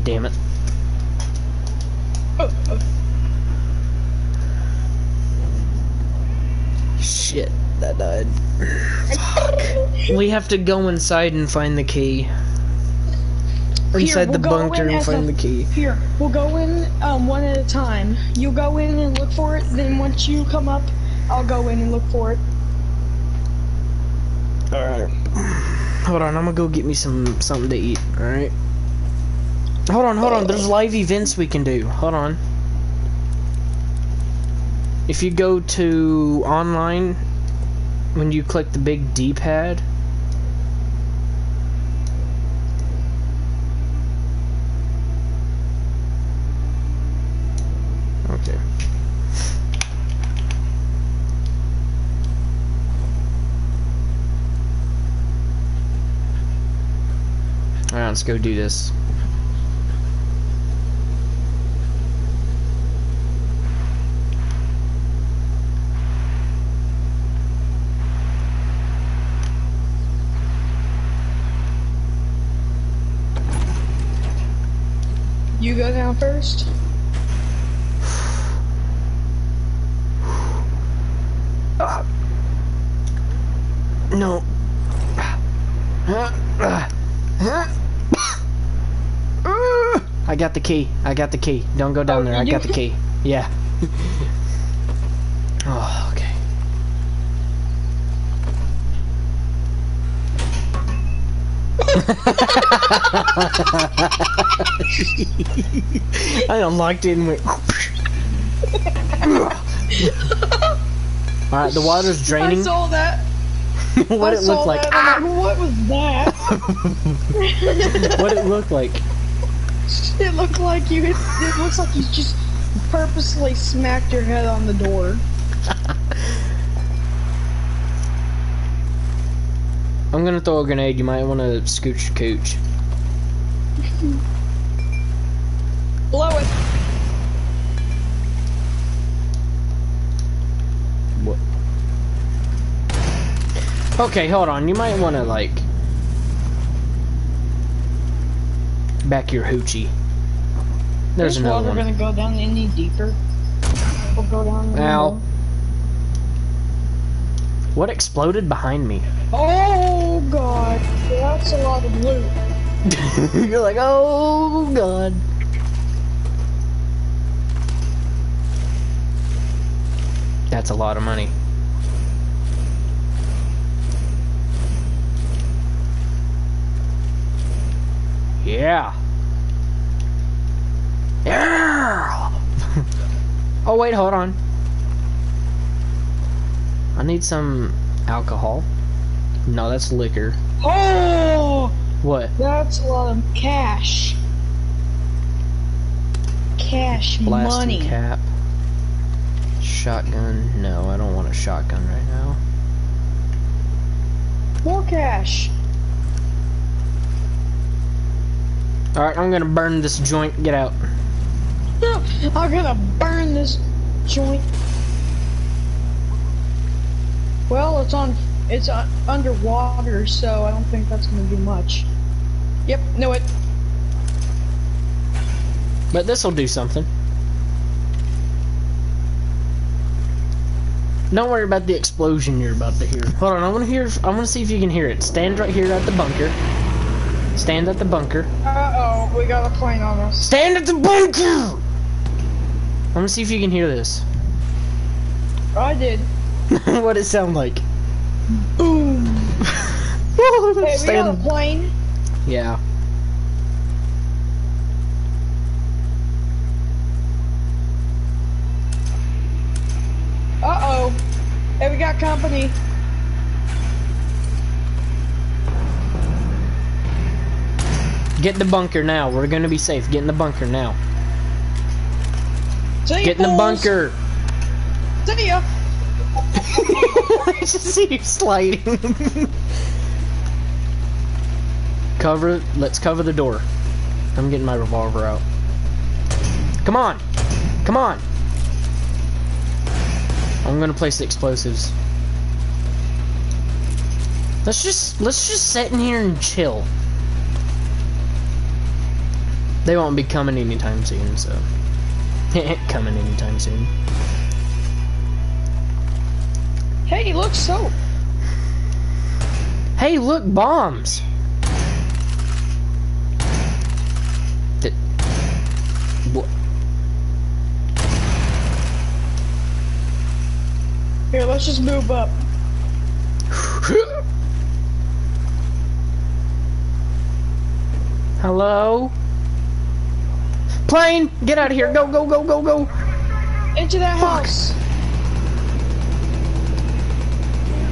A: Damn it.
B: Oh, oh.
A: Shit, that died. Fuck. We have to go inside and find the key. Or
B: Here,
A: inside
B: we'll
A: the bunker and find
B: a-
A: the key.
B: Here, we'll go in um, one at a time. You go in and look for it, then once you come up, I'll go in and look for it.
A: Alright. Hold on, I'm gonna go get me some something to eat, alright? Hold on, hold on, there's live events we can do. Hold on. If you go to online, when you click the big D-pad, let's go do this.
B: You go down first.
A: No. I got the key. I got the key. Don't go down
B: Oh,
A: there. I got the key. Yeah. oh, okay. I unlocked it and went. Alright, the water's
B: I
A: draining.
B: saw that.
A: what
B: I
A: it looked like.
B: Like, what was that?
A: what it looked like.
B: It looked like you. It looks like you just purposely smacked your head on the door.
A: I'm gonna throw a grenade. You might want to scooch your cooch.
B: Blow it.
A: What? Okay, hold on. You might want to like back your hoochie. There's
B: Is
A: another
B: water
A: one.
B: gonna go down any deeper? We'll go down.
A: Ow. What exploded behind me?
B: Oh god, that's a lot of loot.
A: You're like, oh god. That's a lot of money. Yeah. Yeah. oh wait, hold on. I need some alcohol. No, that's liquor.
B: Oh,
A: What?
B: that's a lot of cash. Cash
A: Blasting
B: money.
A: cap. Shotgun. No, I don't want a shotgun right now.
B: More cash.
A: Alright, I'm gonna burn this joint. Get out.
B: I'm gonna burn this joint. Well, it's on. It's uh, underwater, so I don't think that's gonna do much. Yep, know it.
A: But this'll do something. Don't worry about the explosion you're about to hear. Hold on, I wanna hear I wanna see if you can hear it. Stand right here at the bunker. Stand at the bunker.
B: Uh oh, we got a plane on us.
A: Stand at the bunker! Let wanna see if you can hear this.
B: I did.
A: what it sound like.
B: Boom. Hey, we got a plane.
A: Yeah.
B: Uh oh. Hey, we got company.
A: Get in the bunker now. We're gonna be safe. Get in the bunker now.
B: See
A: Get in the bunker.
B: See ya.
A: I just see you sliding. cover. Let's cover the door. I'm getting my revolver out. Come on. Come on. I'm gonna place the explosives. Let's just let's just sit in here and chill. They won't be coming anytime soon, so coming anytime soon.
B: Hey, look, soap.
A: Hey, look, bombs. Th-
B: Here, let's just move up.
A: Hello? Plane! Get out of here! Go, go, go, go, go!
B: Into that
A: Fuck.
B: house.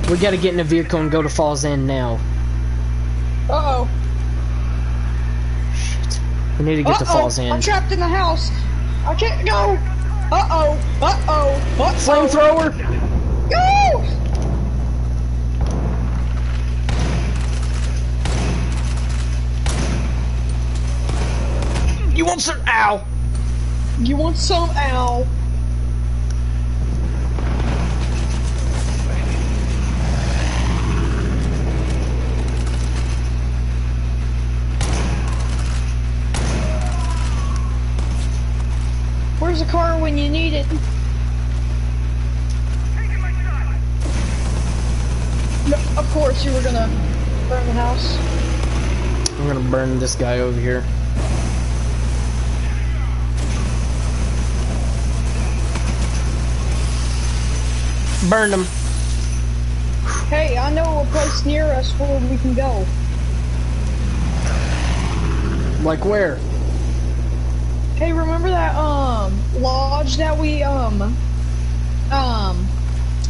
A: We gotta get in a vehicle and go to Falls End now.
B: Uh oh.
A: Shit. We need to get to
B: Uh-oh,
A: Falls
B: I'm trapped in the house. I can't go. Uh oh. Uh oh. Uh oh.
A: Flamethrower!
B: Go!
A: You want some? Ow!
B: You want some ow? Where's the car when you need it? No, of course you were gonna burn the house.
A: I'm gonna burn this guy over here. Burned them.
B: Hey, I know a place near us where we can go.
A: Like where?
B: Hey, remember that um lodge that we um um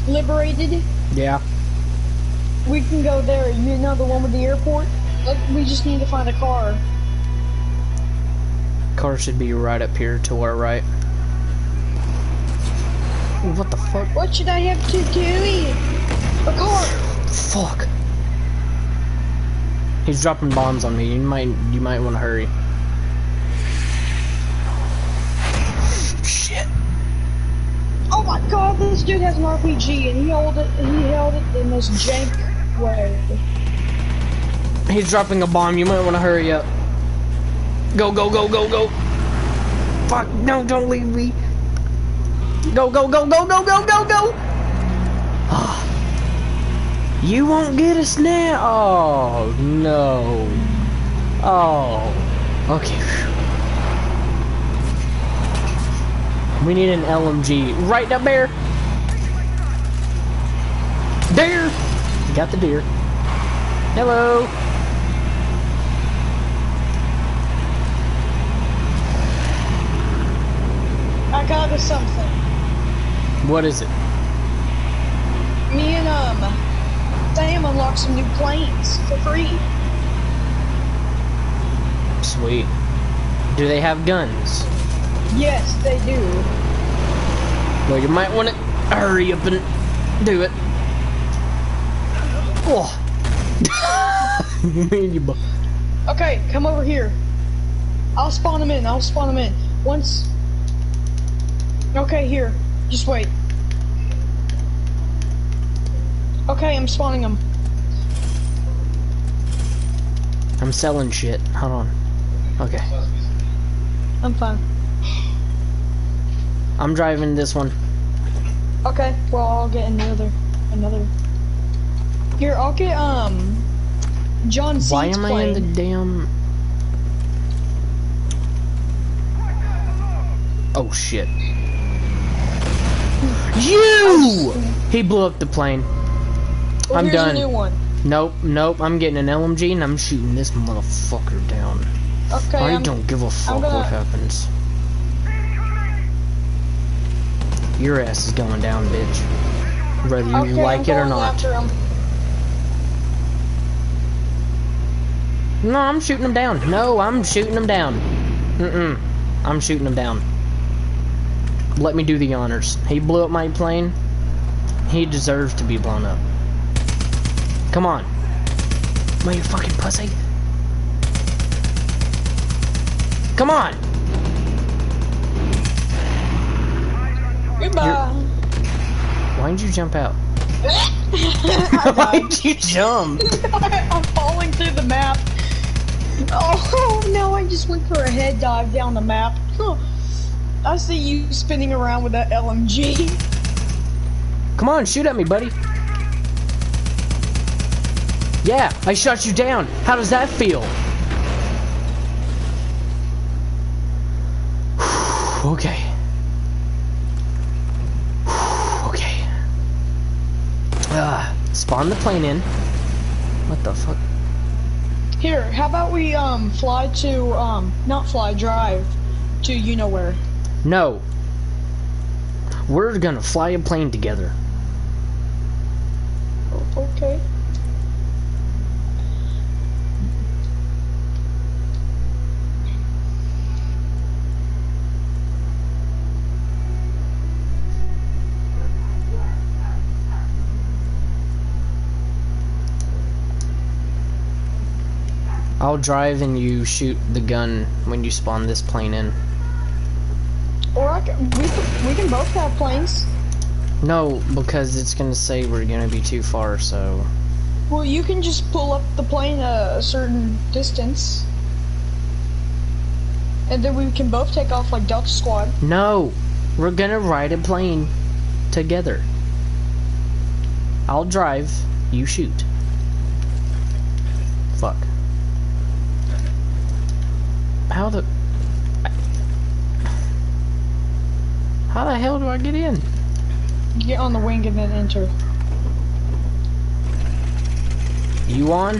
B: liberated?
A: Yeah.
B: We can go there. You know the one with the airport? We just need to find a car.
A: Car should be right up here to our right. What the fuck?
B: What should I have to do? Oh, a car.
A: Fuck. He's dropping bombs on me. You might you might want to hurry. Shit.
B: Oh my god, this dude has an RPG and he held it he held it in this jank way.
A: He's dropping a bomb. You might want to hurry up. Go, go, go, go, go. Fuck, no, don't leave me. Go, go, go, go, go, go, go, go. Ah. You won't get us now. Oh, no. Oh. Okay. We need an LMG. Right up there. Deer. Got the deer. Hello.
B: I got something.
A: What is it?
B: Me and um Sam unlocked some new planes for free.
A: Sweet. Do they have guns?
B: Yes, they do.
A: Well, you might want to hurry up and do it. Oh. Me and you bo-
B: Okay, come over here. I'll spawn them in. I'll spawn them in. Once. Okay, here. Just wait. Okay, I'm spawning them.
A: I'm selling shit. Hold on. Okay.
B: I'm fine.
A: I'm driving this one.
B: Okay, well I'll get another, another. Here, I'll get um, John C's
A: Why am I in the
B: plane.
A: damn... Oh shit. You! He blew up the plane.
B: Well,
A: I'm done.
B: a new one.
A: Nope, nope. I'm getting an LMG and I'm shooting this motherfucker down.
B: Okay,
A: I
B: I'm,
A: don't give a fuck
B: gonna-
A: what happens. Your ass is going down, bitch. Whether you
B: okay,
A: like it or not. No, I'm shooting him down. No, I'm shooting him down. Mm-mm. I'm shooting him down. Let me do the honors. He blew up my plane. He deserves to be blown up. Come on. My fucking pussy. Come on.
B: Goodbye.
A: Why'd you jump out? Why'd you jump?
B: I'm falling through the map. Oh no! I just went for a head dive down the map. I see you spinning around with that LMG.
A: Come on, shoot at me, buddy. Yeah, I shot you down. How does that feel? okay. okay. Ah, spawn the plane in. What the fuck?
B: Here, how about we um fly to um not fly, drive to you know where.
A: No. We're gonna fly a plane together.
B: Oh, okay.
A: I'll drive and you shoot the gun when you spawn this plane in.
B: Or I can, we can, we can both have planes.
A: No, because it's gonna say we're gonna be too far, so.
B: Well, you can just pull up the plane a, a certain distance. And then we can both take off like Delta Squad.
A: No! We're gonna ride a plane together. I'll drive, you shoot. Fuck. How the. How the hell do I get in?
B: Get on the wing and then enter.
A: You on?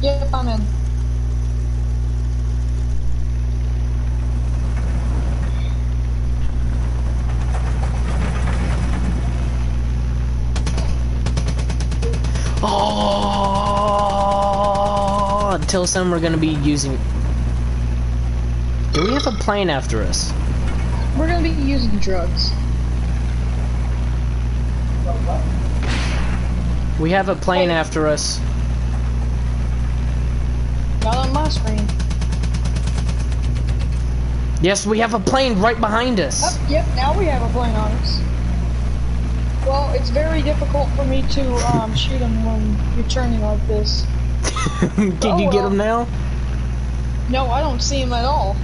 B: Yep, I'm in.
A: Oh! Until some we're gonna be using. Do we have a plane after us?
B: We're gonna be using drugs.
A: We have a plane after us.
B: Not on my screen.
A: Yes, we have a plane right behind us.
B: Oh, yep, now we have a plane on us. Well, it's very difficult for me to um, shoot him when you're turning like this.
A: Can
B: Oh,
A: you get
B: well.
A: him now?
B: No, I don't see him at all.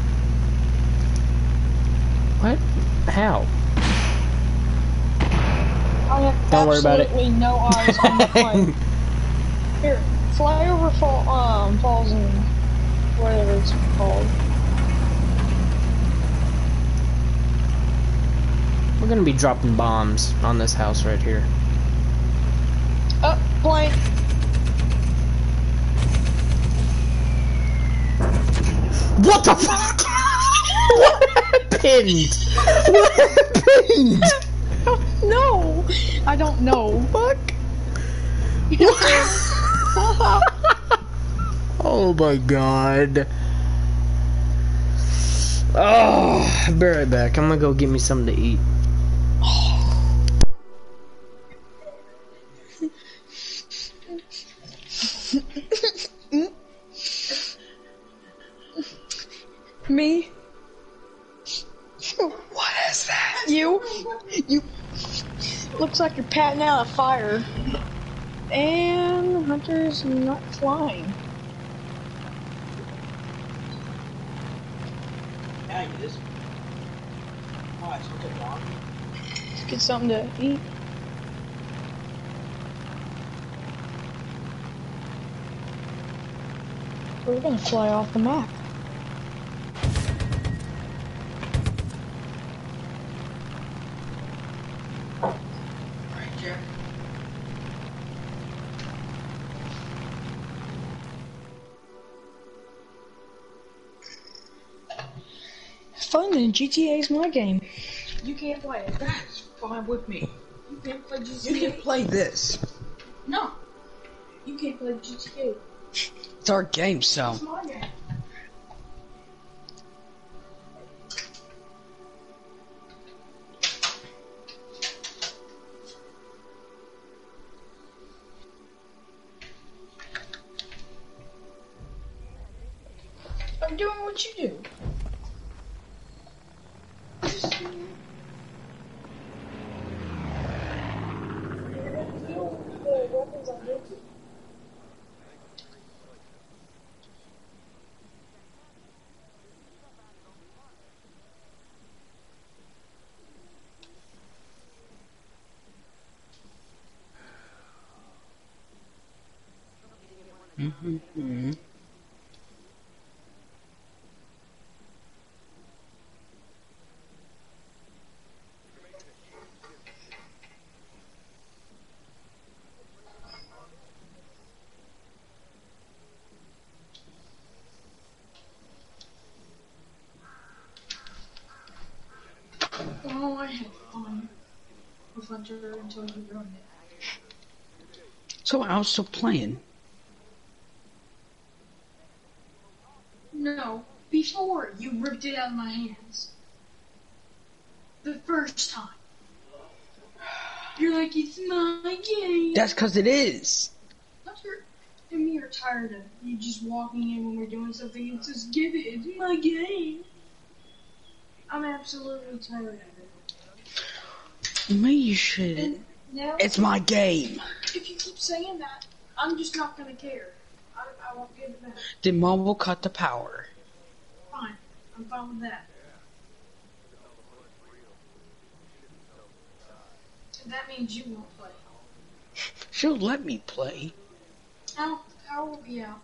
A: How?
B: I have
A: Don't worry about it.
B: no eyes on the plane. Here, fly over fall, um, Falls End whatever it's called.
A: We're gonna be dropping bombs on this house right here.
B: Up, plane.
A: What the fuck? What happened? What happened?
B: No, I don't know. Fuck.
A: Oh my god. Oh, I'll be right back. I'm gonna go get me something to eat.
B: Patting out a fire. And the Hunter's not flying.
C: Yeah, it is. Why? Something wrong?
B: Let's get something to eat. We're gonna fly off the map. Fun and GTA's my game.
C: You can't play it. That's fine with me. You can't play GTA.
D: You can play this.
C: No. You can't play GTA.
D: It's our game, so.
C: It's my game. I'm doing what you do.
D: Mm-hmm.
C: Oh, I had fun with Hunter until you ruined it.
D: So I was still playing.
C: No, before you ripped it out of my hands. The first time. You're like, it's my game.
D: That's because it is.
C: Hunter and me are tired of you just walking in when we're doing something and just give it. It's my game. I'm absolutely tired of it.
D: Maybe you should.
C: And now,
D: It's my game.
C: if you keep saying that, I'm just not gonna care. I, I won't give it back.
D: Then mom will cut the power.
C: Fine. I'm fine with that. That means you won't play.
D: She'll let me play.
C: How how will be out?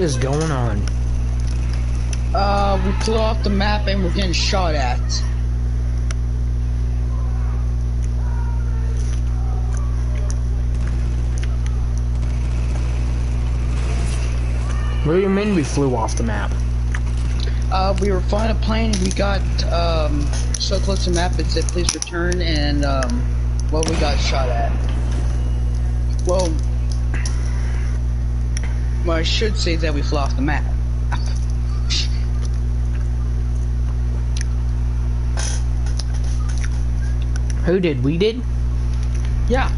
A: Is going on?
D: Uh, we flew off the map and we're getting shot at.
A: What do you mean we flew off the map?
D: Uh, we were flying a plane. And we got um, so close to the map. It said please return, and um, well, we got shot at. Well, well, I should say that we flew off the map.
A: Who did? We did?
D: Yeah,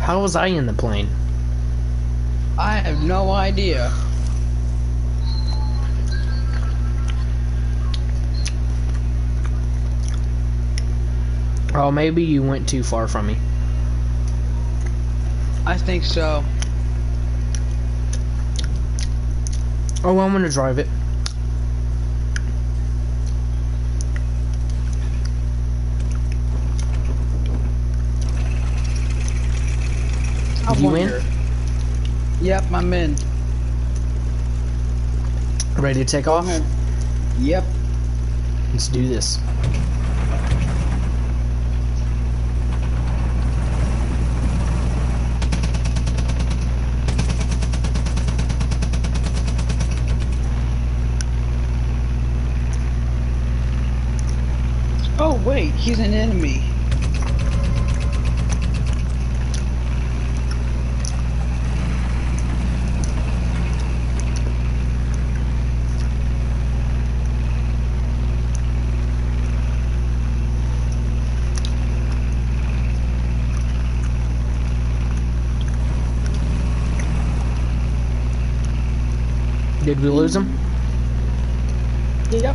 A: How was I in the plane?
D: I have no idea.
A: Oh, maybe you went too far from me.
D: I think so.
A: Oh, I'm gonna drive it.
D: I
A: You in?
D: Yep, I'm in.
A: Ready to take off?
D: Yep.
A: Let's do this.
D: Oh wait, he's an enemy.
A: Did we lose him?
D: Yep.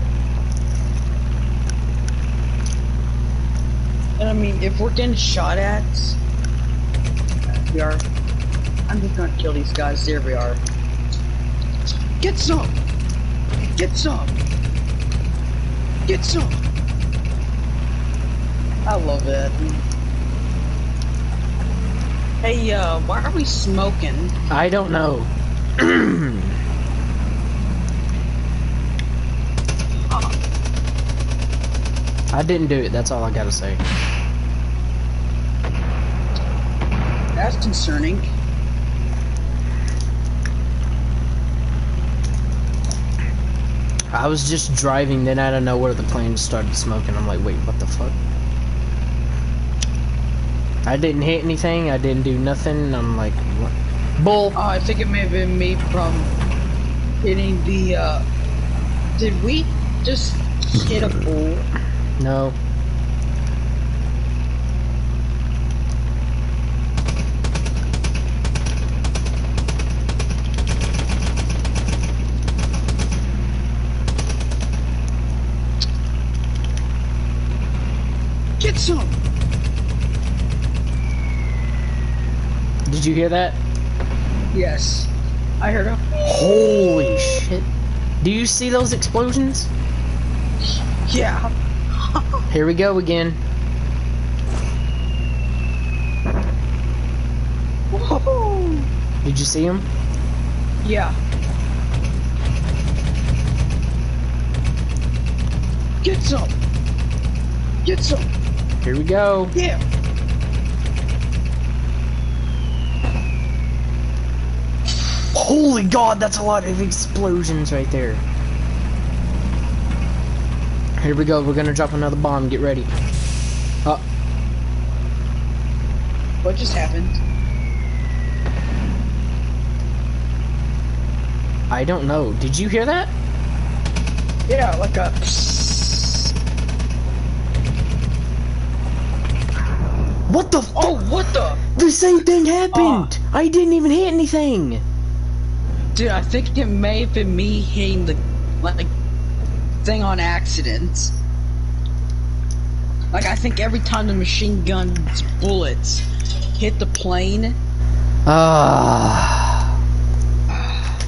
D: And I mean, if we're getting shot at, we are. I'm just gonna kill these guys. There we are. Get some. Get some. Get some. I love it. Hey, uh, why are we smoking?
A: I don't know. I didn't do it, that's all I gotta say.
D: That's concerning.
A: I was just driving, then I don't know where the plane started smoking. I'm like, wait, what the fuck? I didn't hit anything, I didn't do nothing. I'm like, what? Bull!
D: Oh, I think it may have been me from hitting the, uh, did we just hit a bull?
A: No.
D: Get some!
A: Did you hear that?
D: Yes. I heard him.
A: Holy shit. Do you see those explosions?
D: Yeah.
A: Here we go again.
D: Whoa.
A: Did you see him?
D: Yeah. Get some! Get some!
A: Here we go.
D: Yeah!
A: Holy god, that's a lot of explosions right there. Here we go, we're gonna drop another bomb, get ready. Uh,
D: What just happened?
A: I don't know. Did you hear that?
D: Yeah, like a.
A: What the f-
D: Oh, what the?
A: The same thing happened! I didn't even hit anything!
D: Dude, I think it may have been me hitting the like thing on accident. Like I think every time the machine gun's bullets hit the plane,
A: Ah.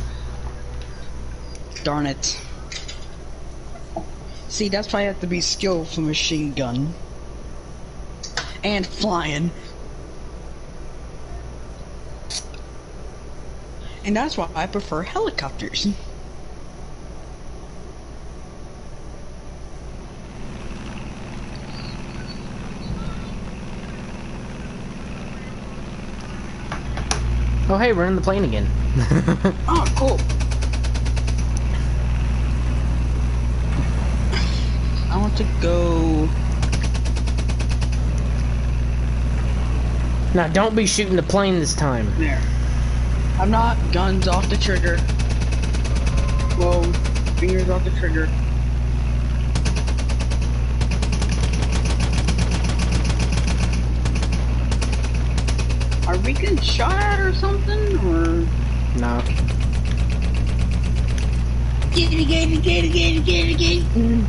D: darn it. See, that's why you have to be skilled for machine gun. And flying. And that's why I prefer helicopters.
A: Oh hey, we're in the plane again.
D: Oh, cool. I want to go.
A: now don't be shooting the plane this time.
D: There. I'm not guns off the trigger. Whoa, fingers off the trigger. Are we getting shot at or something? Or
A: No.
D: get it, get it, get it, get it, get it, get it.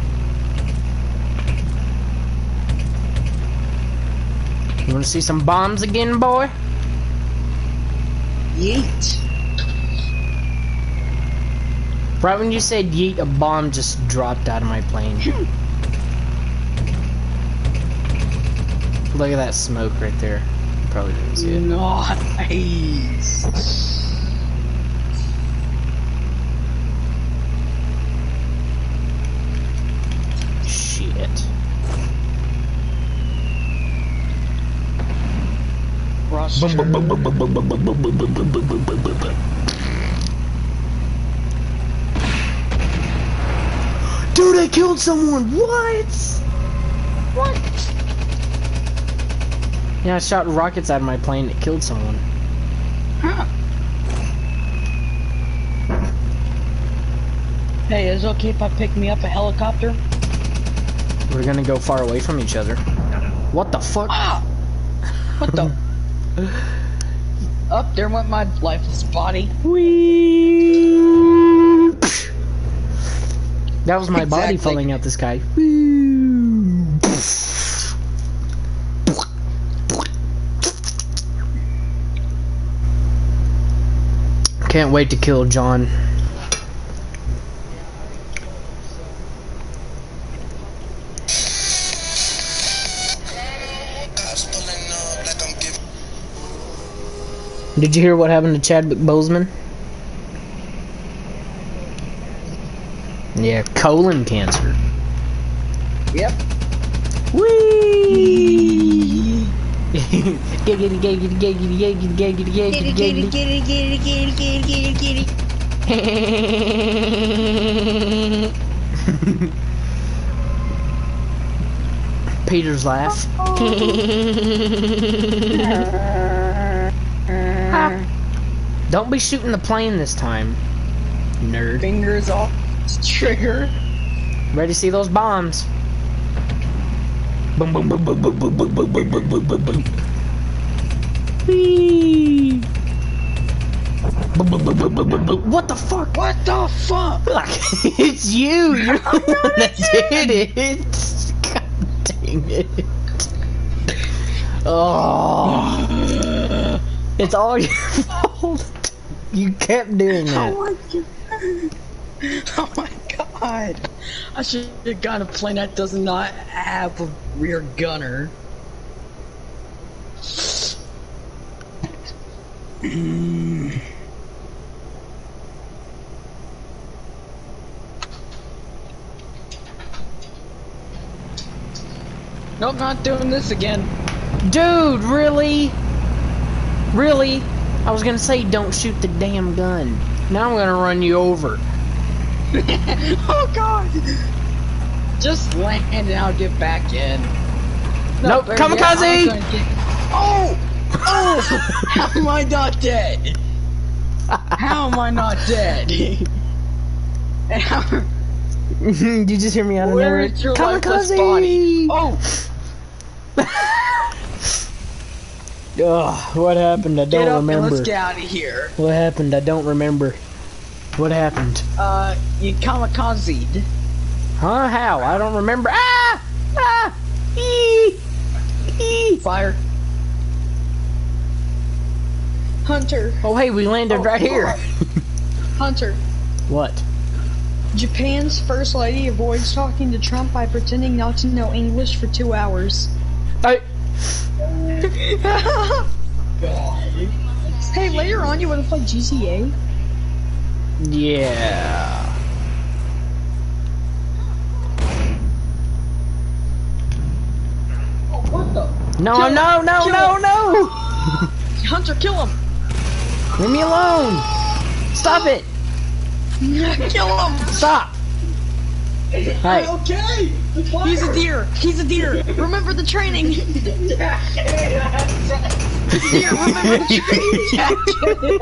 A: You wanna see some bombs again, boy?
D: Yeet.
A: Right when you said yeet, a bomb just dropped out of my plane. Look at that smoke right there. You probably didn't see it.
D: Nice.
A: Shit.
D: Roster.
A: Dude, I killed someone! What?
D: What?
A: Yeah, I shot rockets out of my plane. It killed someone.
D: Huh. Hey, is it okay if I pick me up a helicopter?
A: We're gonna go far away from each other. What the fuck?
D: Ah! What the? Up there went my lifeless body.
A: Whee! That was my body falling out the sky. Can't wait to kill John. Did you hear what happened to Chadwick Boseman? Yeah, colon cancer.
D: Yep.
A: Whee! giggity, giggity, giggity, giggity, giggity, giggity, giggity. Peter's laugh. Don't be shooting the plane this time, nerd.
D: Fingers off trigger.
A: Ready to see those bombs? Boom, boom, boom, boom, boom, boom, boom, boom, boom, boom, boom, boom, boom. Whee! What the fuck?
D: What the fuck?
A: Fuck! it's you! You're the one that did it! God dang it. Oh. It's all your fault. You kept doing that.
D: Oh my god. Oh my god. I should have got a plane that does not have a rear gunner. Nope, not doing this again.
A: Dude, really? Really? I was gonna say don't shoot the damn gun. Now I'm gonna run you over.
D: oh god! Just land and I'll get back in.
A: Nope,
D: better yet,
A: kamikaze!
D: Get- Oh! Oh! How am I not dead? How am I not dead? and how,
A: Did you just hear me out of
D: where
A: nowhere?
D: is your lifeless body? Oh!
A: Ugh, what happened? I don't
D: Get up
A: remember.
D: and let's get out of here.
A: What happened? I don't remember. What happened?
D: Uh, you kamikazed.
A: Huh? How? I don't remember. Ah! Ah! Ee! Ee!
D: Fire.
B: Hunter,
A: Oh, hey, we landed
D: Oh,
A: right here.
B: Hunter.
A: what?
B: Japan's first lady avoids talking to Trump by pretending not to know English for two hours.
A: I,
B: Hey, later on you want to play GTA?
A: Yeah.
D: Oh, what the?
A: No,
D: Kill
A: no,
D: him.
A: no,
D: Kill
A: no,
D: him.
A: no!
D: Hunter, kill him!
A: Leave me alone! Stop it!
D: kill him!
A: Stop! Hey,
D: Okay! He's a deer! He's a deer! Remember the training! deer, remember the training!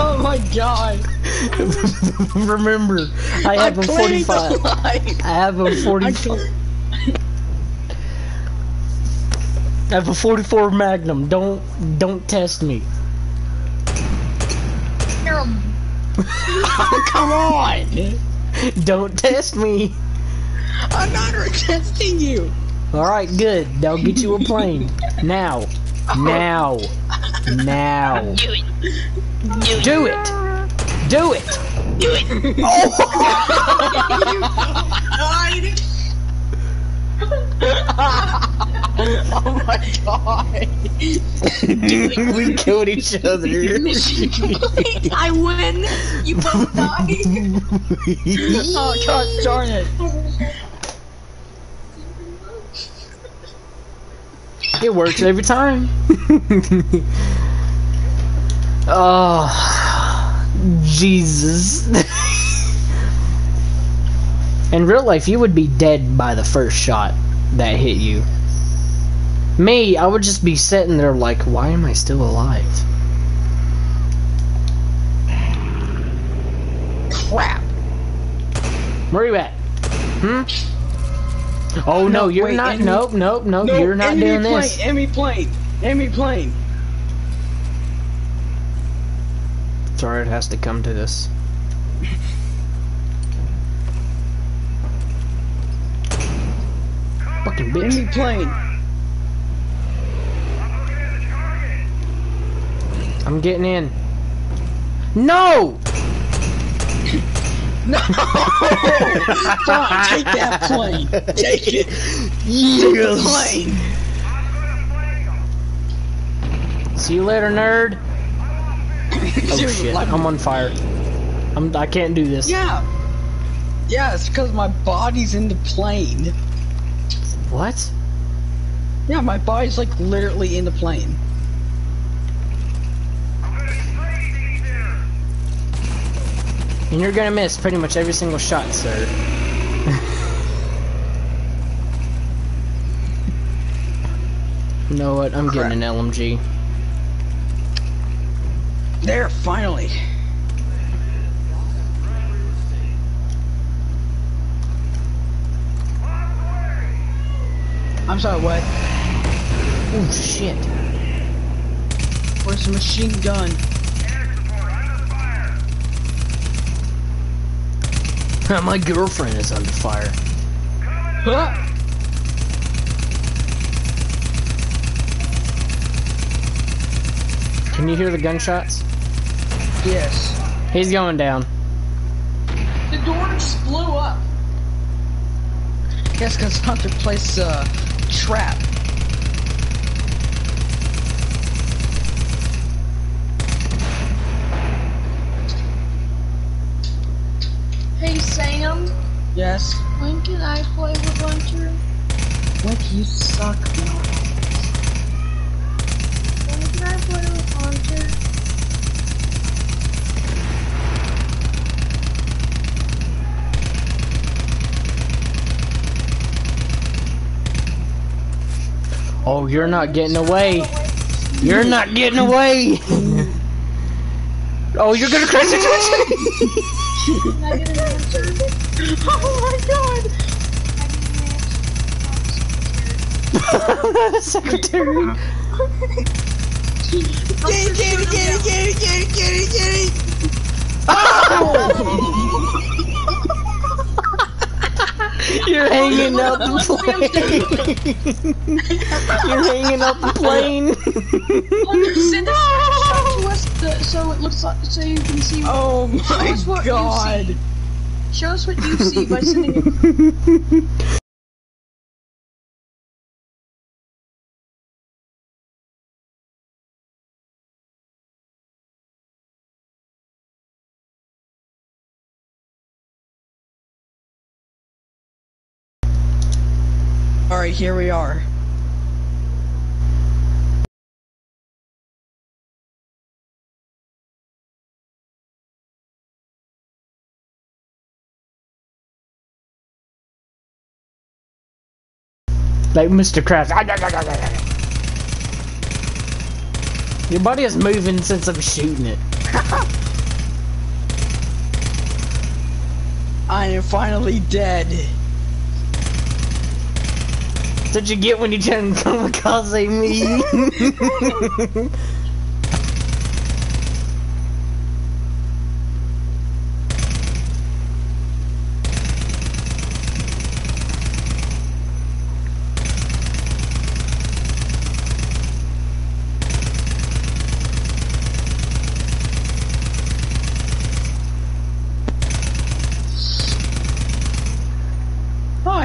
D: oh my god!
A: remember, I have a
D: I'm playing
A: 45. I have a 45. I have a 44 Magnum. Don't don't test me.
D: Oh, come on!
A: Don't test me.
D: I'm not testing you!
A: All right, good. They'll get you a plane now. Now. Now. Do it. Do it. Do it. Do it!
D: Oh Oh my god!
A: we killed each other.
C: I win. You both die.
D: Oh god darn it!
A: It works every time. oh, Jesus. In real life, you would be dead by the first shot that hit you. Me, I would just be sitting there like, why am I still alive?
D: Crap!
A: Where are you at? Hmm? Oh no,
D: No,
A: you're
D: wait,
A: not.
D: enemy-
A: Nope, nope, nope.
D: No,
A: you're not doing
D: plane,
A: this.
D: Enemy plane! Enemy plane!
A: Sorry, it has to come to this. Fucking bitch.
D: Enemy plane!
A: I'm getting in. No!
D: No! Take that plane! Take it! Take the
A: Yes!
D: plane!
A: See you later, nerd. Oh
D: Dude,
A: shit,
D: like-
A: I'm on fire. I'm. I can't do this.
D: Yeah! Yeah, it's because my body's in the plane.
A: What?
D: Yeah, my body's like literally in the plane.
A: And you're gonna miss pretty much every single shot, sir. you know what? I'm getting an LMG.
D: There, finally. I'm sorry, what?
A: Oh shit.
D: Where's the machine gun?
A: My girlfriend is under fire.
D: Huh?
A: Can you hear the gunshots?
D: Yes.
A: He's going down.
C: The door just blew up.
D: Yes, because Hunter placed a uh, trap.
C: Hey Sam,
D: Yes.
C: when can I play with Hunter?
D: What you suck, man.
C: When can I play with Hunter?
A: Oh, you're not getting away. You're not getting away. oh, you're gonna crash into
C: Can I get an answer?
D: Oh my god!
A: Secretary.
D: Get it, get it, get it, get it, get it, get it, get it! Oh!
A: You're hanging out the plane. You're hanging out the plane.
C: Hunter, send a screenshot to us the, so it looks like so you can see.
D: Oh
C: Show
D: my
C: us what you
D: god!
C: see. Show us what you see by sending it.
D: here we are.
A: Like Mr. Krabs. Your body is moving since I'm shooting it.
D: I am finally dead.
A: Did you get when you turned kamikaze me?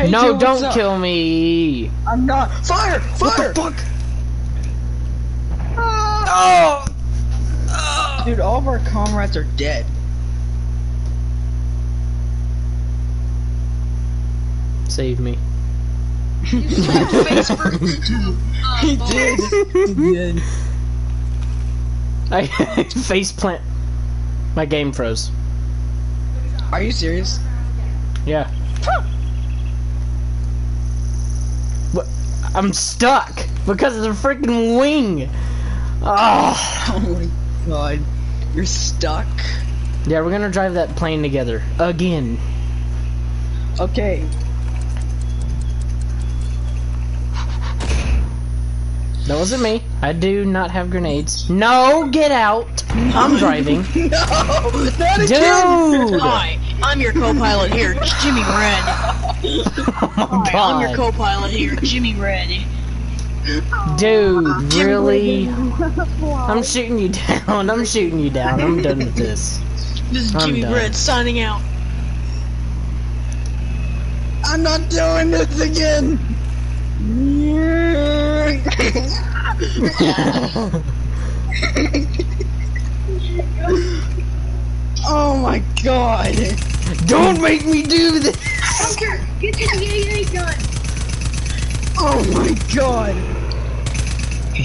D: Hey,
A: no,
D: Joe,
A: don't
D: up?
A: kill me.
D: I'm not. Fire! Fire!
A: fuck?
D: Oh! Dude, all of our comrades are dead.
A: Save me.
C: You slapped face first.
D: He did. he did.
A: I face plant. My game froze.
D: Are you serious?
A: Yeah. What? I'm stuck because of the freaking wing. Oh.
D: Oh my god. You're stuck.
A: Yeah, we're gonna drive that plane together again.
D: Okay.
A: That wasn't me. I do not have grenades. No, get out. I'm driving.
D: No! Not again!
A: Dude!
E: Hi, I'm your co-pilot here, Jimmy Red.
A: Oh my
E: Hi, I'm your co-pilot here, Jimmy Red.
A: Dude, really? I'm shooting you down. I'm shooting you down. I'm done with this.
E: This is
A: I'm
E: Jimmy
A: done.
E: Red signing out.
D: I'm not doing this again! oh my god!
A: Don't make me do this.
C: Hunter, get the AA gun.
D: Oh my god!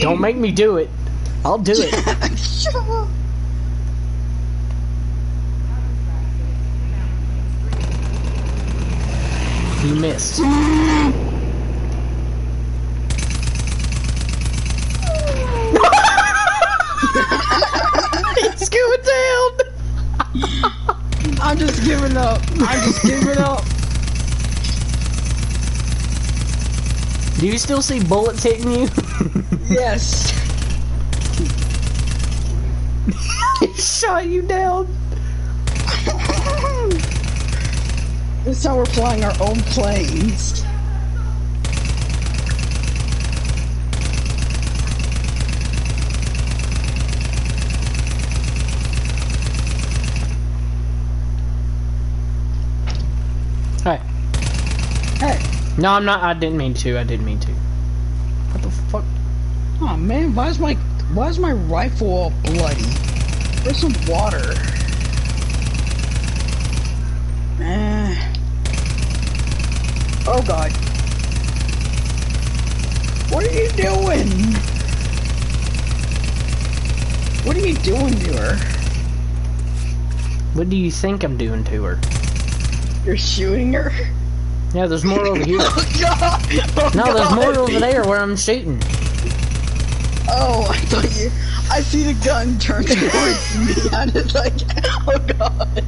A: Don't make me do it. I'll do it.
D: Shut up!
A: You missed. it's going down.
D: I'm just giving up. I'm just giving up.
A: Do you still see bullets hitting you?
D: Yes.
A: it shot you down.
D: This is how we're flying our own planes.
A: Hey.
D: Hey.
A: No, I'm not. I didn't mean to. I didn't mean to. What the fuck?
D: Oh man, why is my why is my rifle all bloody? Where's some water? Eh. Oh god. What are you doing? What are you doing to her?
A: What do you think I'm doing to her?
D: You're shooting her?
A: Yeah, there's more over here.
D: Oh god! Oh,
A: No, there's oh,
D: more
A: over there where I'm shooting.
D: Oh, I thought you. I see the gun turn towards me. I was like, oh god.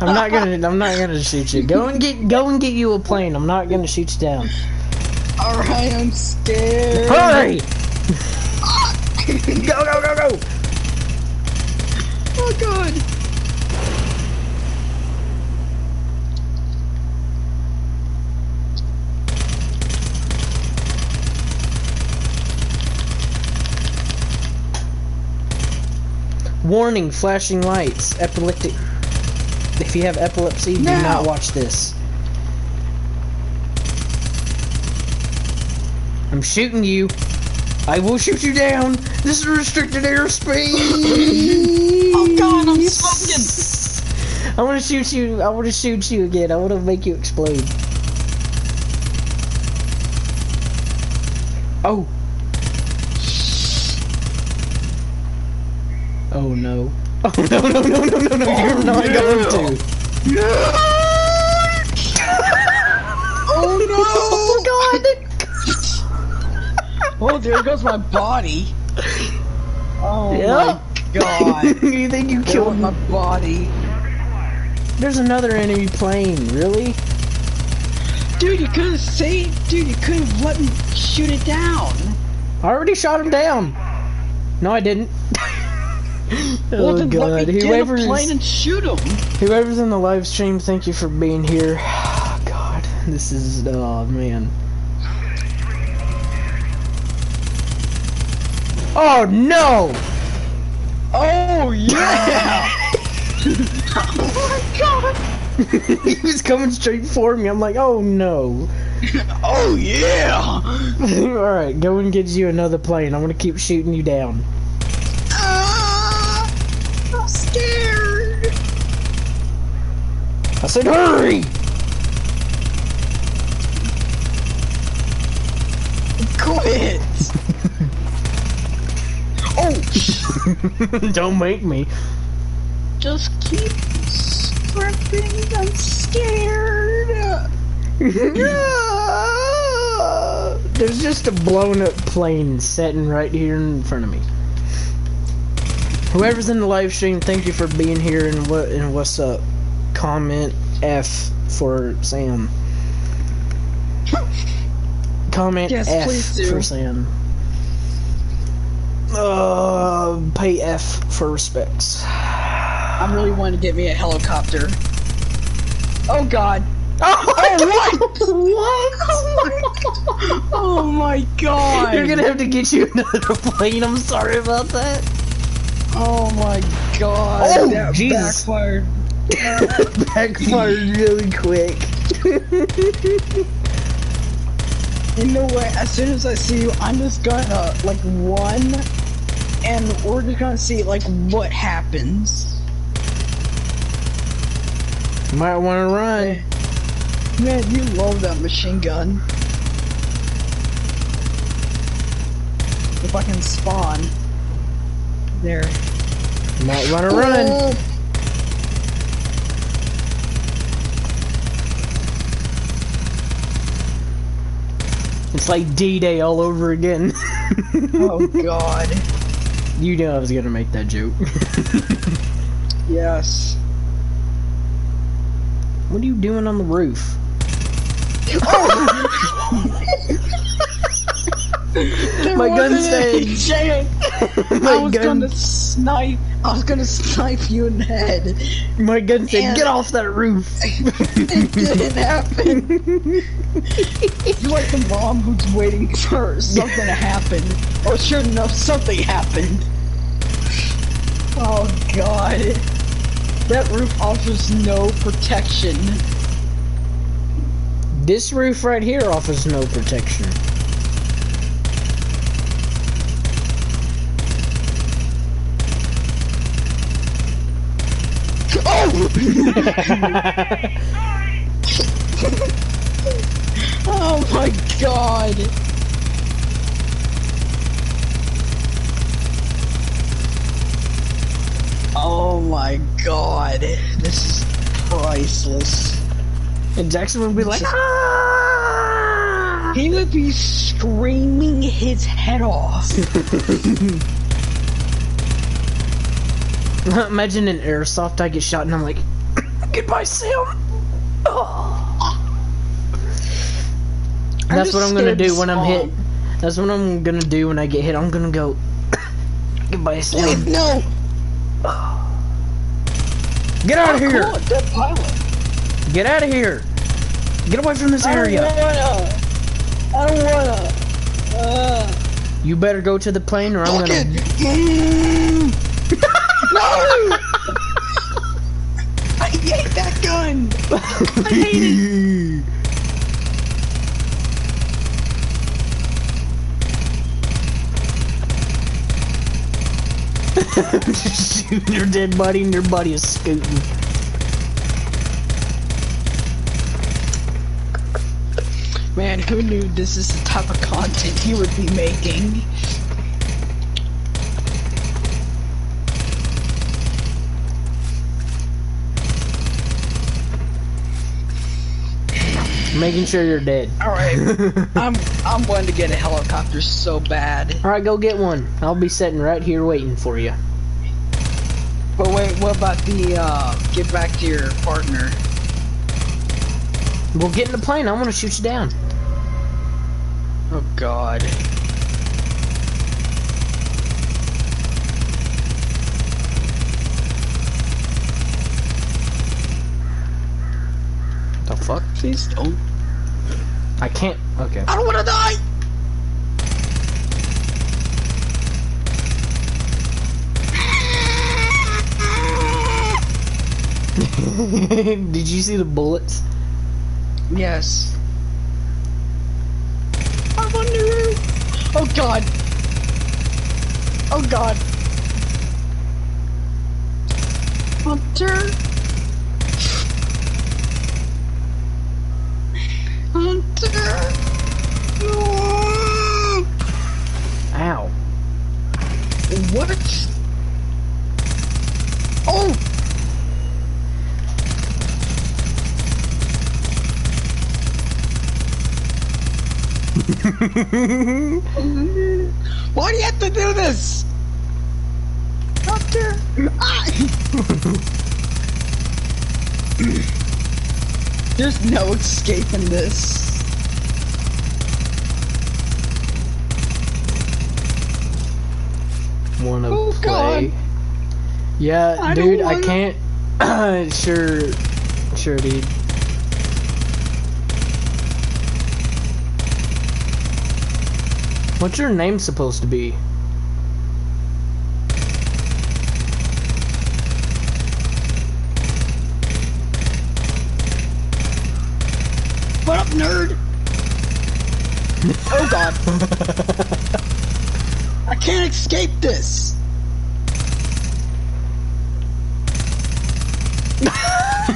A: I'm not gonna. I'm not gonna shoot you. Go and get. Go and get you a plane. I'm not gonna shoot you down.
D: Alright, I'm scared.
A: Hurry! go go go go!
D: Oh god.
A: Warning: flashing lights. Epileptic. If you have epilepsy, do not watch this. I'm shooting you. I will shoot you down. This is restricted airspace.
E: Oh god, I'm smoking.
A: I want to shoot you. I want to shoot you again. I want to make you explode. Oh. Oh Oh no no no no no no! You're oh, not going to.
D: Oh, oh no!
A: Oh
D: Oh, there goes my body. Oh
A: Yeah.
D: my god.
A: you think you
D: There
A: killed
D: my body.
A: There's another enemy plane. Really?
D: Dude, you could have saved. Dude, you could have let me shoot it down.
A: I already shot him down. No, I didn't.
D: Well,
A: oh god, whoever's
D: plane and shoot him.
A: whoever's in the live stream, thank you for being here. Oh, god, this is oh man. Oh no!
D: Oh yeah! Oh my god!
A: he was coming straight for me. I'm like, oh no.
D: oh yeah!
A: Alright, go and get you another plane. I'm gonna keep shooting you down.
D: Ah, I'm scared.
A: I said hurry!
D: Quit. oh,
A: Don't make me.
D: just keep scripting. I'm scared.
A: There's just a blown up plane sitting right here in front of me. Whoever's in the live stream, thank you for being here and what and what's up. Comment F for Sam. Comment
D: Yes,
A: F for Sam. Uh, pay F for respects.
D: I really want to get me a helicopter. Oh god.
A: Oh, what?
D: What? Oh my god.
A: You're gonna have to get you another plane. I'm sorry about that.
D: Oh my god.
A: Oh,
D: that
A: Jesus.
D: backfired.
A: Backfired really quick.
D: You know what? As soon as I see you, I'm just gonna like run, and we're just gonna see like what happens.
A: Might want to run.
D: Man, you love that machine gun. If I can spawn. There.
A: Might want to run. Oh. It's like D-Day all over again.
D: Oh god.
A: you knew I was gonna make that joke.
D: Yes.
A: what are you doing on the roof? Oh! My gun said.
D: I
A: My
D: was
A: gun.
D: gonna snipe. I was gonna snipe you in the head.
A: My gun said,
D: And-
A: "Get off that roof."
D: It didn't happen. You're like the mom who's waiting for something to happen. Or sure enough, something happened. Oh god. That roof offers no protection.
A: This roof right here offers no protection.
D: Oh my god. Oh my god. This is priceless.
A: and Jackson would be like, "Ah!"
D: He would be screaming his head off.
A: Imagine an airsoft, I get shot, and I'm like, "Goodbye, Sam." Oh. That's what I'm gonna do when I'm hit. That's what I'm gonna do when I get hit. I'm gonna go. Goodbye, Sam.
D: No!
A: Get out of
D: Come
A: here!
D: dead pilot.
A: Get out of here! Get away from this area.
D: I don't wanna. I don't wanna. Uh,
A: You better go to the plane, or I'm gonna.
D: no! I hate that gun! I hate it!
A: Just shooting your dead buddy, and your buddy is scooting.
D: Man, man, who knew this is the type of content he would be making?
A: Making sure you're dead.
D: Alright, I'm I'm wanting to get a helicopter so bad.
A: Alright, go get one. I'll be sitting right here waiting for you.
D: But wait, what about the uh get back to your partner?
A: We'll get in the plane. I want to shoot you down.
D: Oh god.
A: The fuck?
D: Please don't.
A: I can't. Okay.
D: I don't wanna die!
A: Did you see the bullets?
D: Yes. I'm the! Oh god! Oh god! Hunter! No!
A: Ow.
D: What? Oh! Why do you have to this? Doctor! Ah! There's no escaping this.
A: Wanna
D: Oh,
A: play?
D: God.
A: Yeah,
D: I
A: dude, I
D: wanna-
A: can't. sure, sure, dude. What's your name supposed to be?
D: What up, nerd? Oh god. I can't escape this.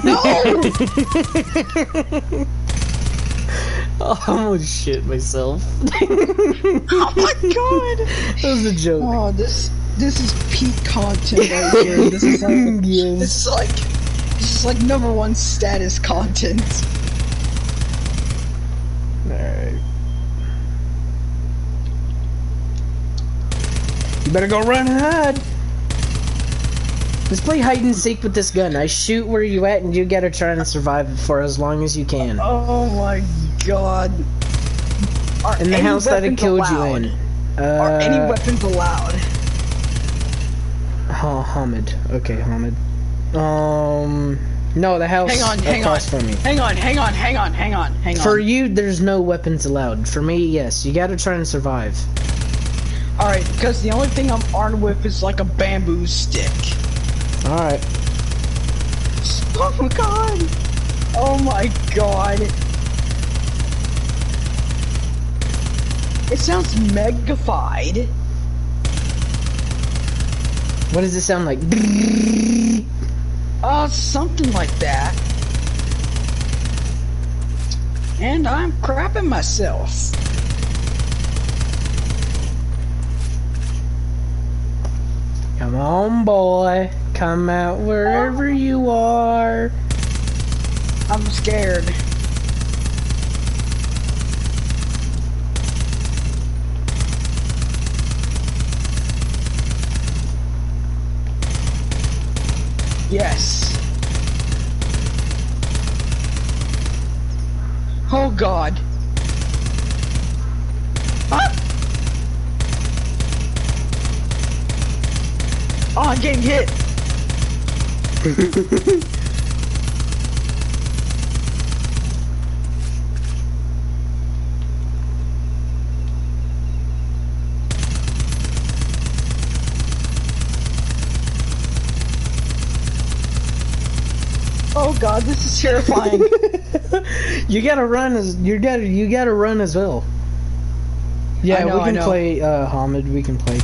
D: no!
A: Oh, I'm gonna shit myself.
D: Oh my god!
A: that was a joke.
D: Oh, this this is peak content right here. This is like
A: Yes.
D: this is like this is like number one status content.
A: Alright. You better go run and hide. Let's play hide and seek with this gun. I shoot where you at, and you gotta try and survive for as long as you can.
D: Oh my god. Are
A: In the house that I
D: weapons
A: killed
D: allowed?
A: you in. Uh,
D: Are any weapons allowed?
A: Ha- Hamid. Okay, Hamid. Um, no, the house
D: Hang on, hang on.
A: from me.
D: Hang on, hang on, hang on, hang on, hang on.
A: For you, there's no weapons allowed. For me, yes. You gotta try and survive.
D: Alright, because the only thing I'm armed with is like a bamboo stick.
A: Alright.
D: Oh my god! Oh my god! It sounds megafied.
A: What does it sound like?
D: Uh, something like that. And I'm crapping myself.
A: Come on, boy. Come out wherever you are.
D: I'm scared. Yes. Oh god. Oh, I'm getting hit. Oh god, this is terrifying.
A: You gotta run as you gotta you gotta run as well. Yeah,
D: know,
A: we can play uh Hamid, we can play.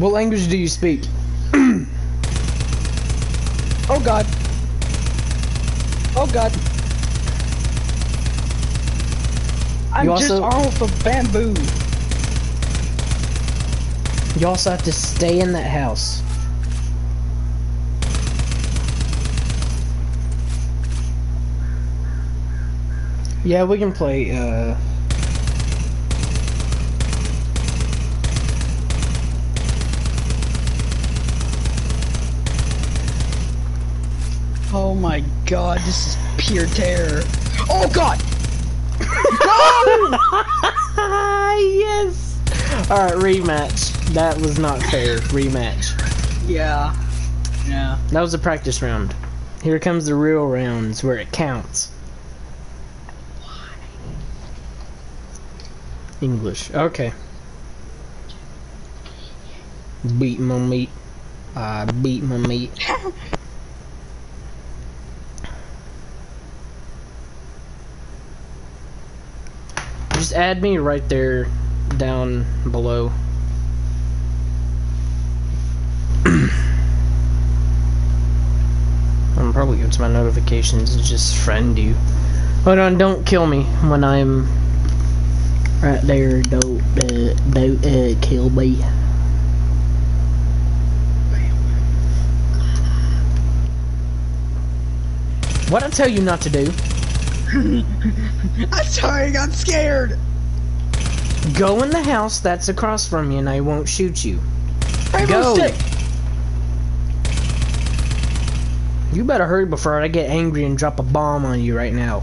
A: What language do you speak?
D: oh god. Oh god. I'm
A: You
D: just
A: also-
D: armed with a bamboo.
A: You also have to stay in that house. Yeah, we can play, uh...
D: my god, this is pure terror. Oh god!
A: yes! Alright, rematch. That was not fair. Rematch.
D: Yeah. Yeah.
A: That was a practice round. Here comes the real rounds where it counts. English. Okay. Beat my meat. I beat my meat. Just add me right there down below. I'm probably going to my notifications and just friend you. Hold on, don't kill me when I'm right there. Don't, uh, don't uh, kill me. What I tell you not to do?
D: I'm sorry, I got scared.
A: Go in the house that's across from you, and I won't shoot you.
D: Rainbow
A: Go.
D: stick.
A: You better hurry before I get angry and drop a bomb on you right now.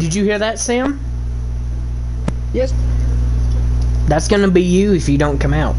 A: Did you hear that, Sam?
D: Yes.
A: That's gonna be you if you don't come out.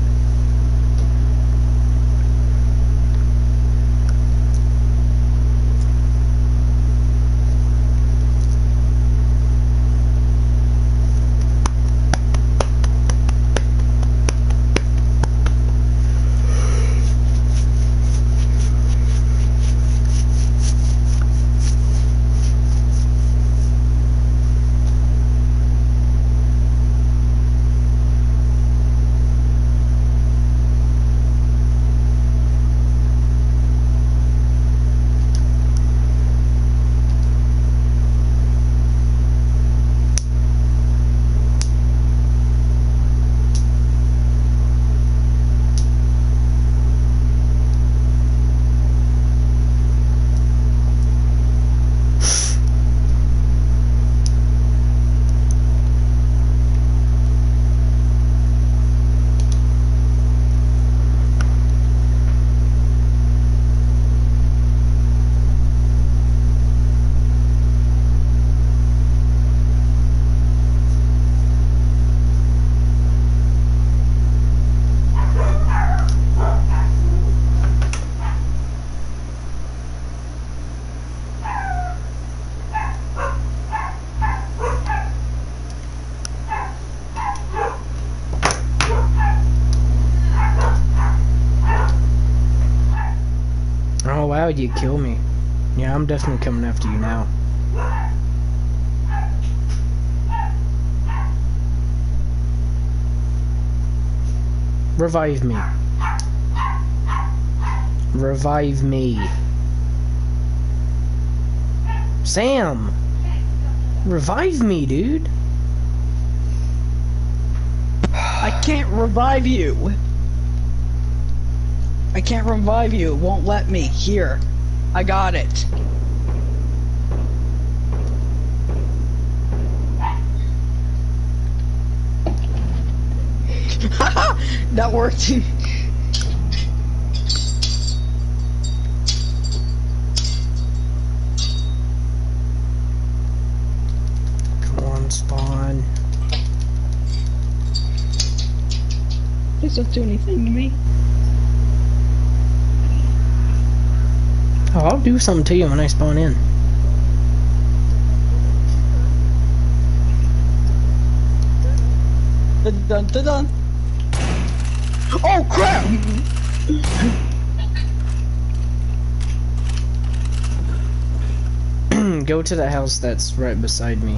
A: You kill me. Yeah, I'm definitely coming after you now. Revive me. Revive me. Sam! Revive me, dude.
D: I can't revive you. I can't revive you. It won't let me. Here. I got it. that worked.
A: Come on, spawn.
D: This don't do anything to me.
A: Oh, I'll do something to you when I spawn in.
D: Dun dun dun dun. Oh crap!
A: Go to the house that's right beside me.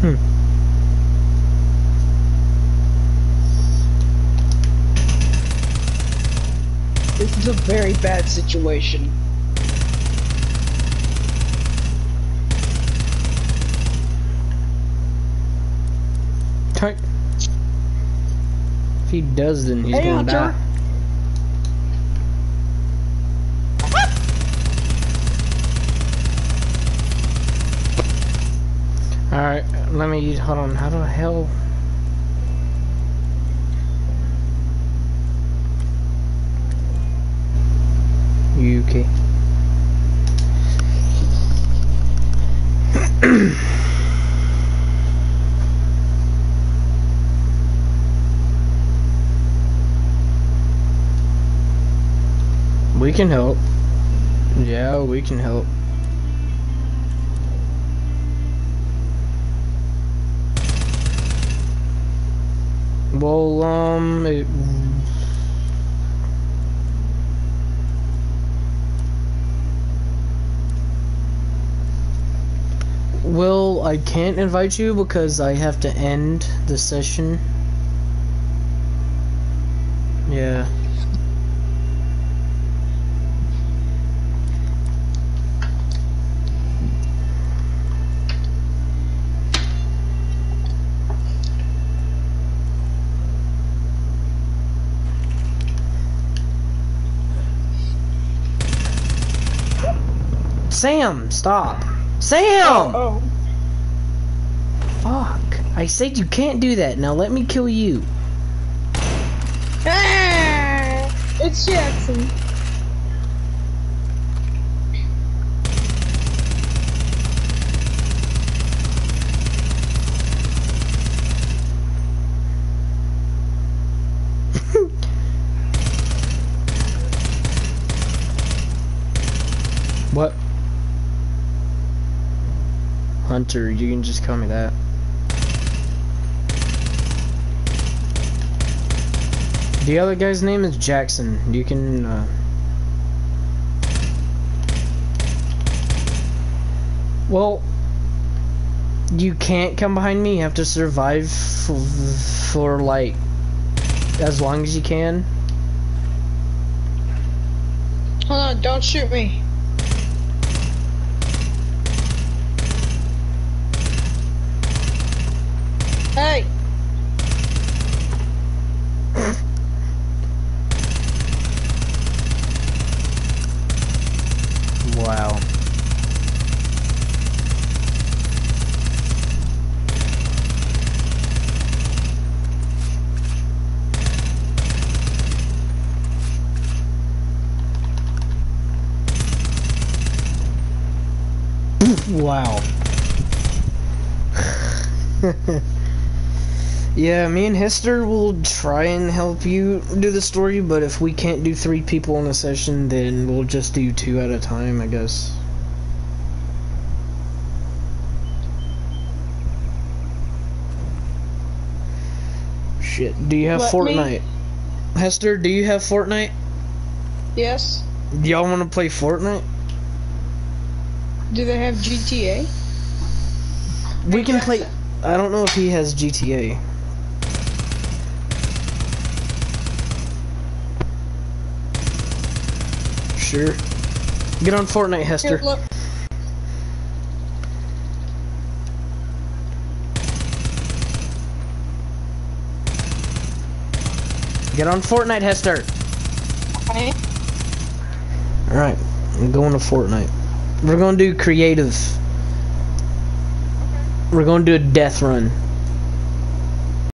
A: Hmm.
D: This is a very bad situation.
A: Tight. If he does, then he's
D: Hey,
A: gonna
D: Hunter.
A: die. Alright, let me use, hold on. How the hell? UK. We can help. Yeah, we can help. Well, um, it, well, I can't invite you because I have to end the session. Yeah. Sam, stop. Sam!
B: Oh,
A: Fuck. I said you can't do that. Now let me kill you.
B: Ah, it's Jackson.
A: Hunter, you can just call me that. The other guy's name is Jackson. You can, uh... Well, you can't come behind me. You have to survive for, like, as long as you can.
B: Hold on, don't shoot me. Hey,
A: Wow. Wow. yeah, me and Hester will try and help you do the story, but if we can't do three people in a session, then we'll just do two at a time, I guess. Shit, do you have
B: Let me-
A: Fortnite? Hester, do you have Fortnite?
B: yes.
A: Do y'all want to play Fortnite?
B: Do they have GTA?
A: We can play. I don't know if he has GTA. Sure. Get on Fortnite, Hester.
B: Here.
A: Get on Fortnite, Hester.
B: Okay.
A: Alright, I'm going to Fortnite. We're gonna do creative. We're gonna do a death run.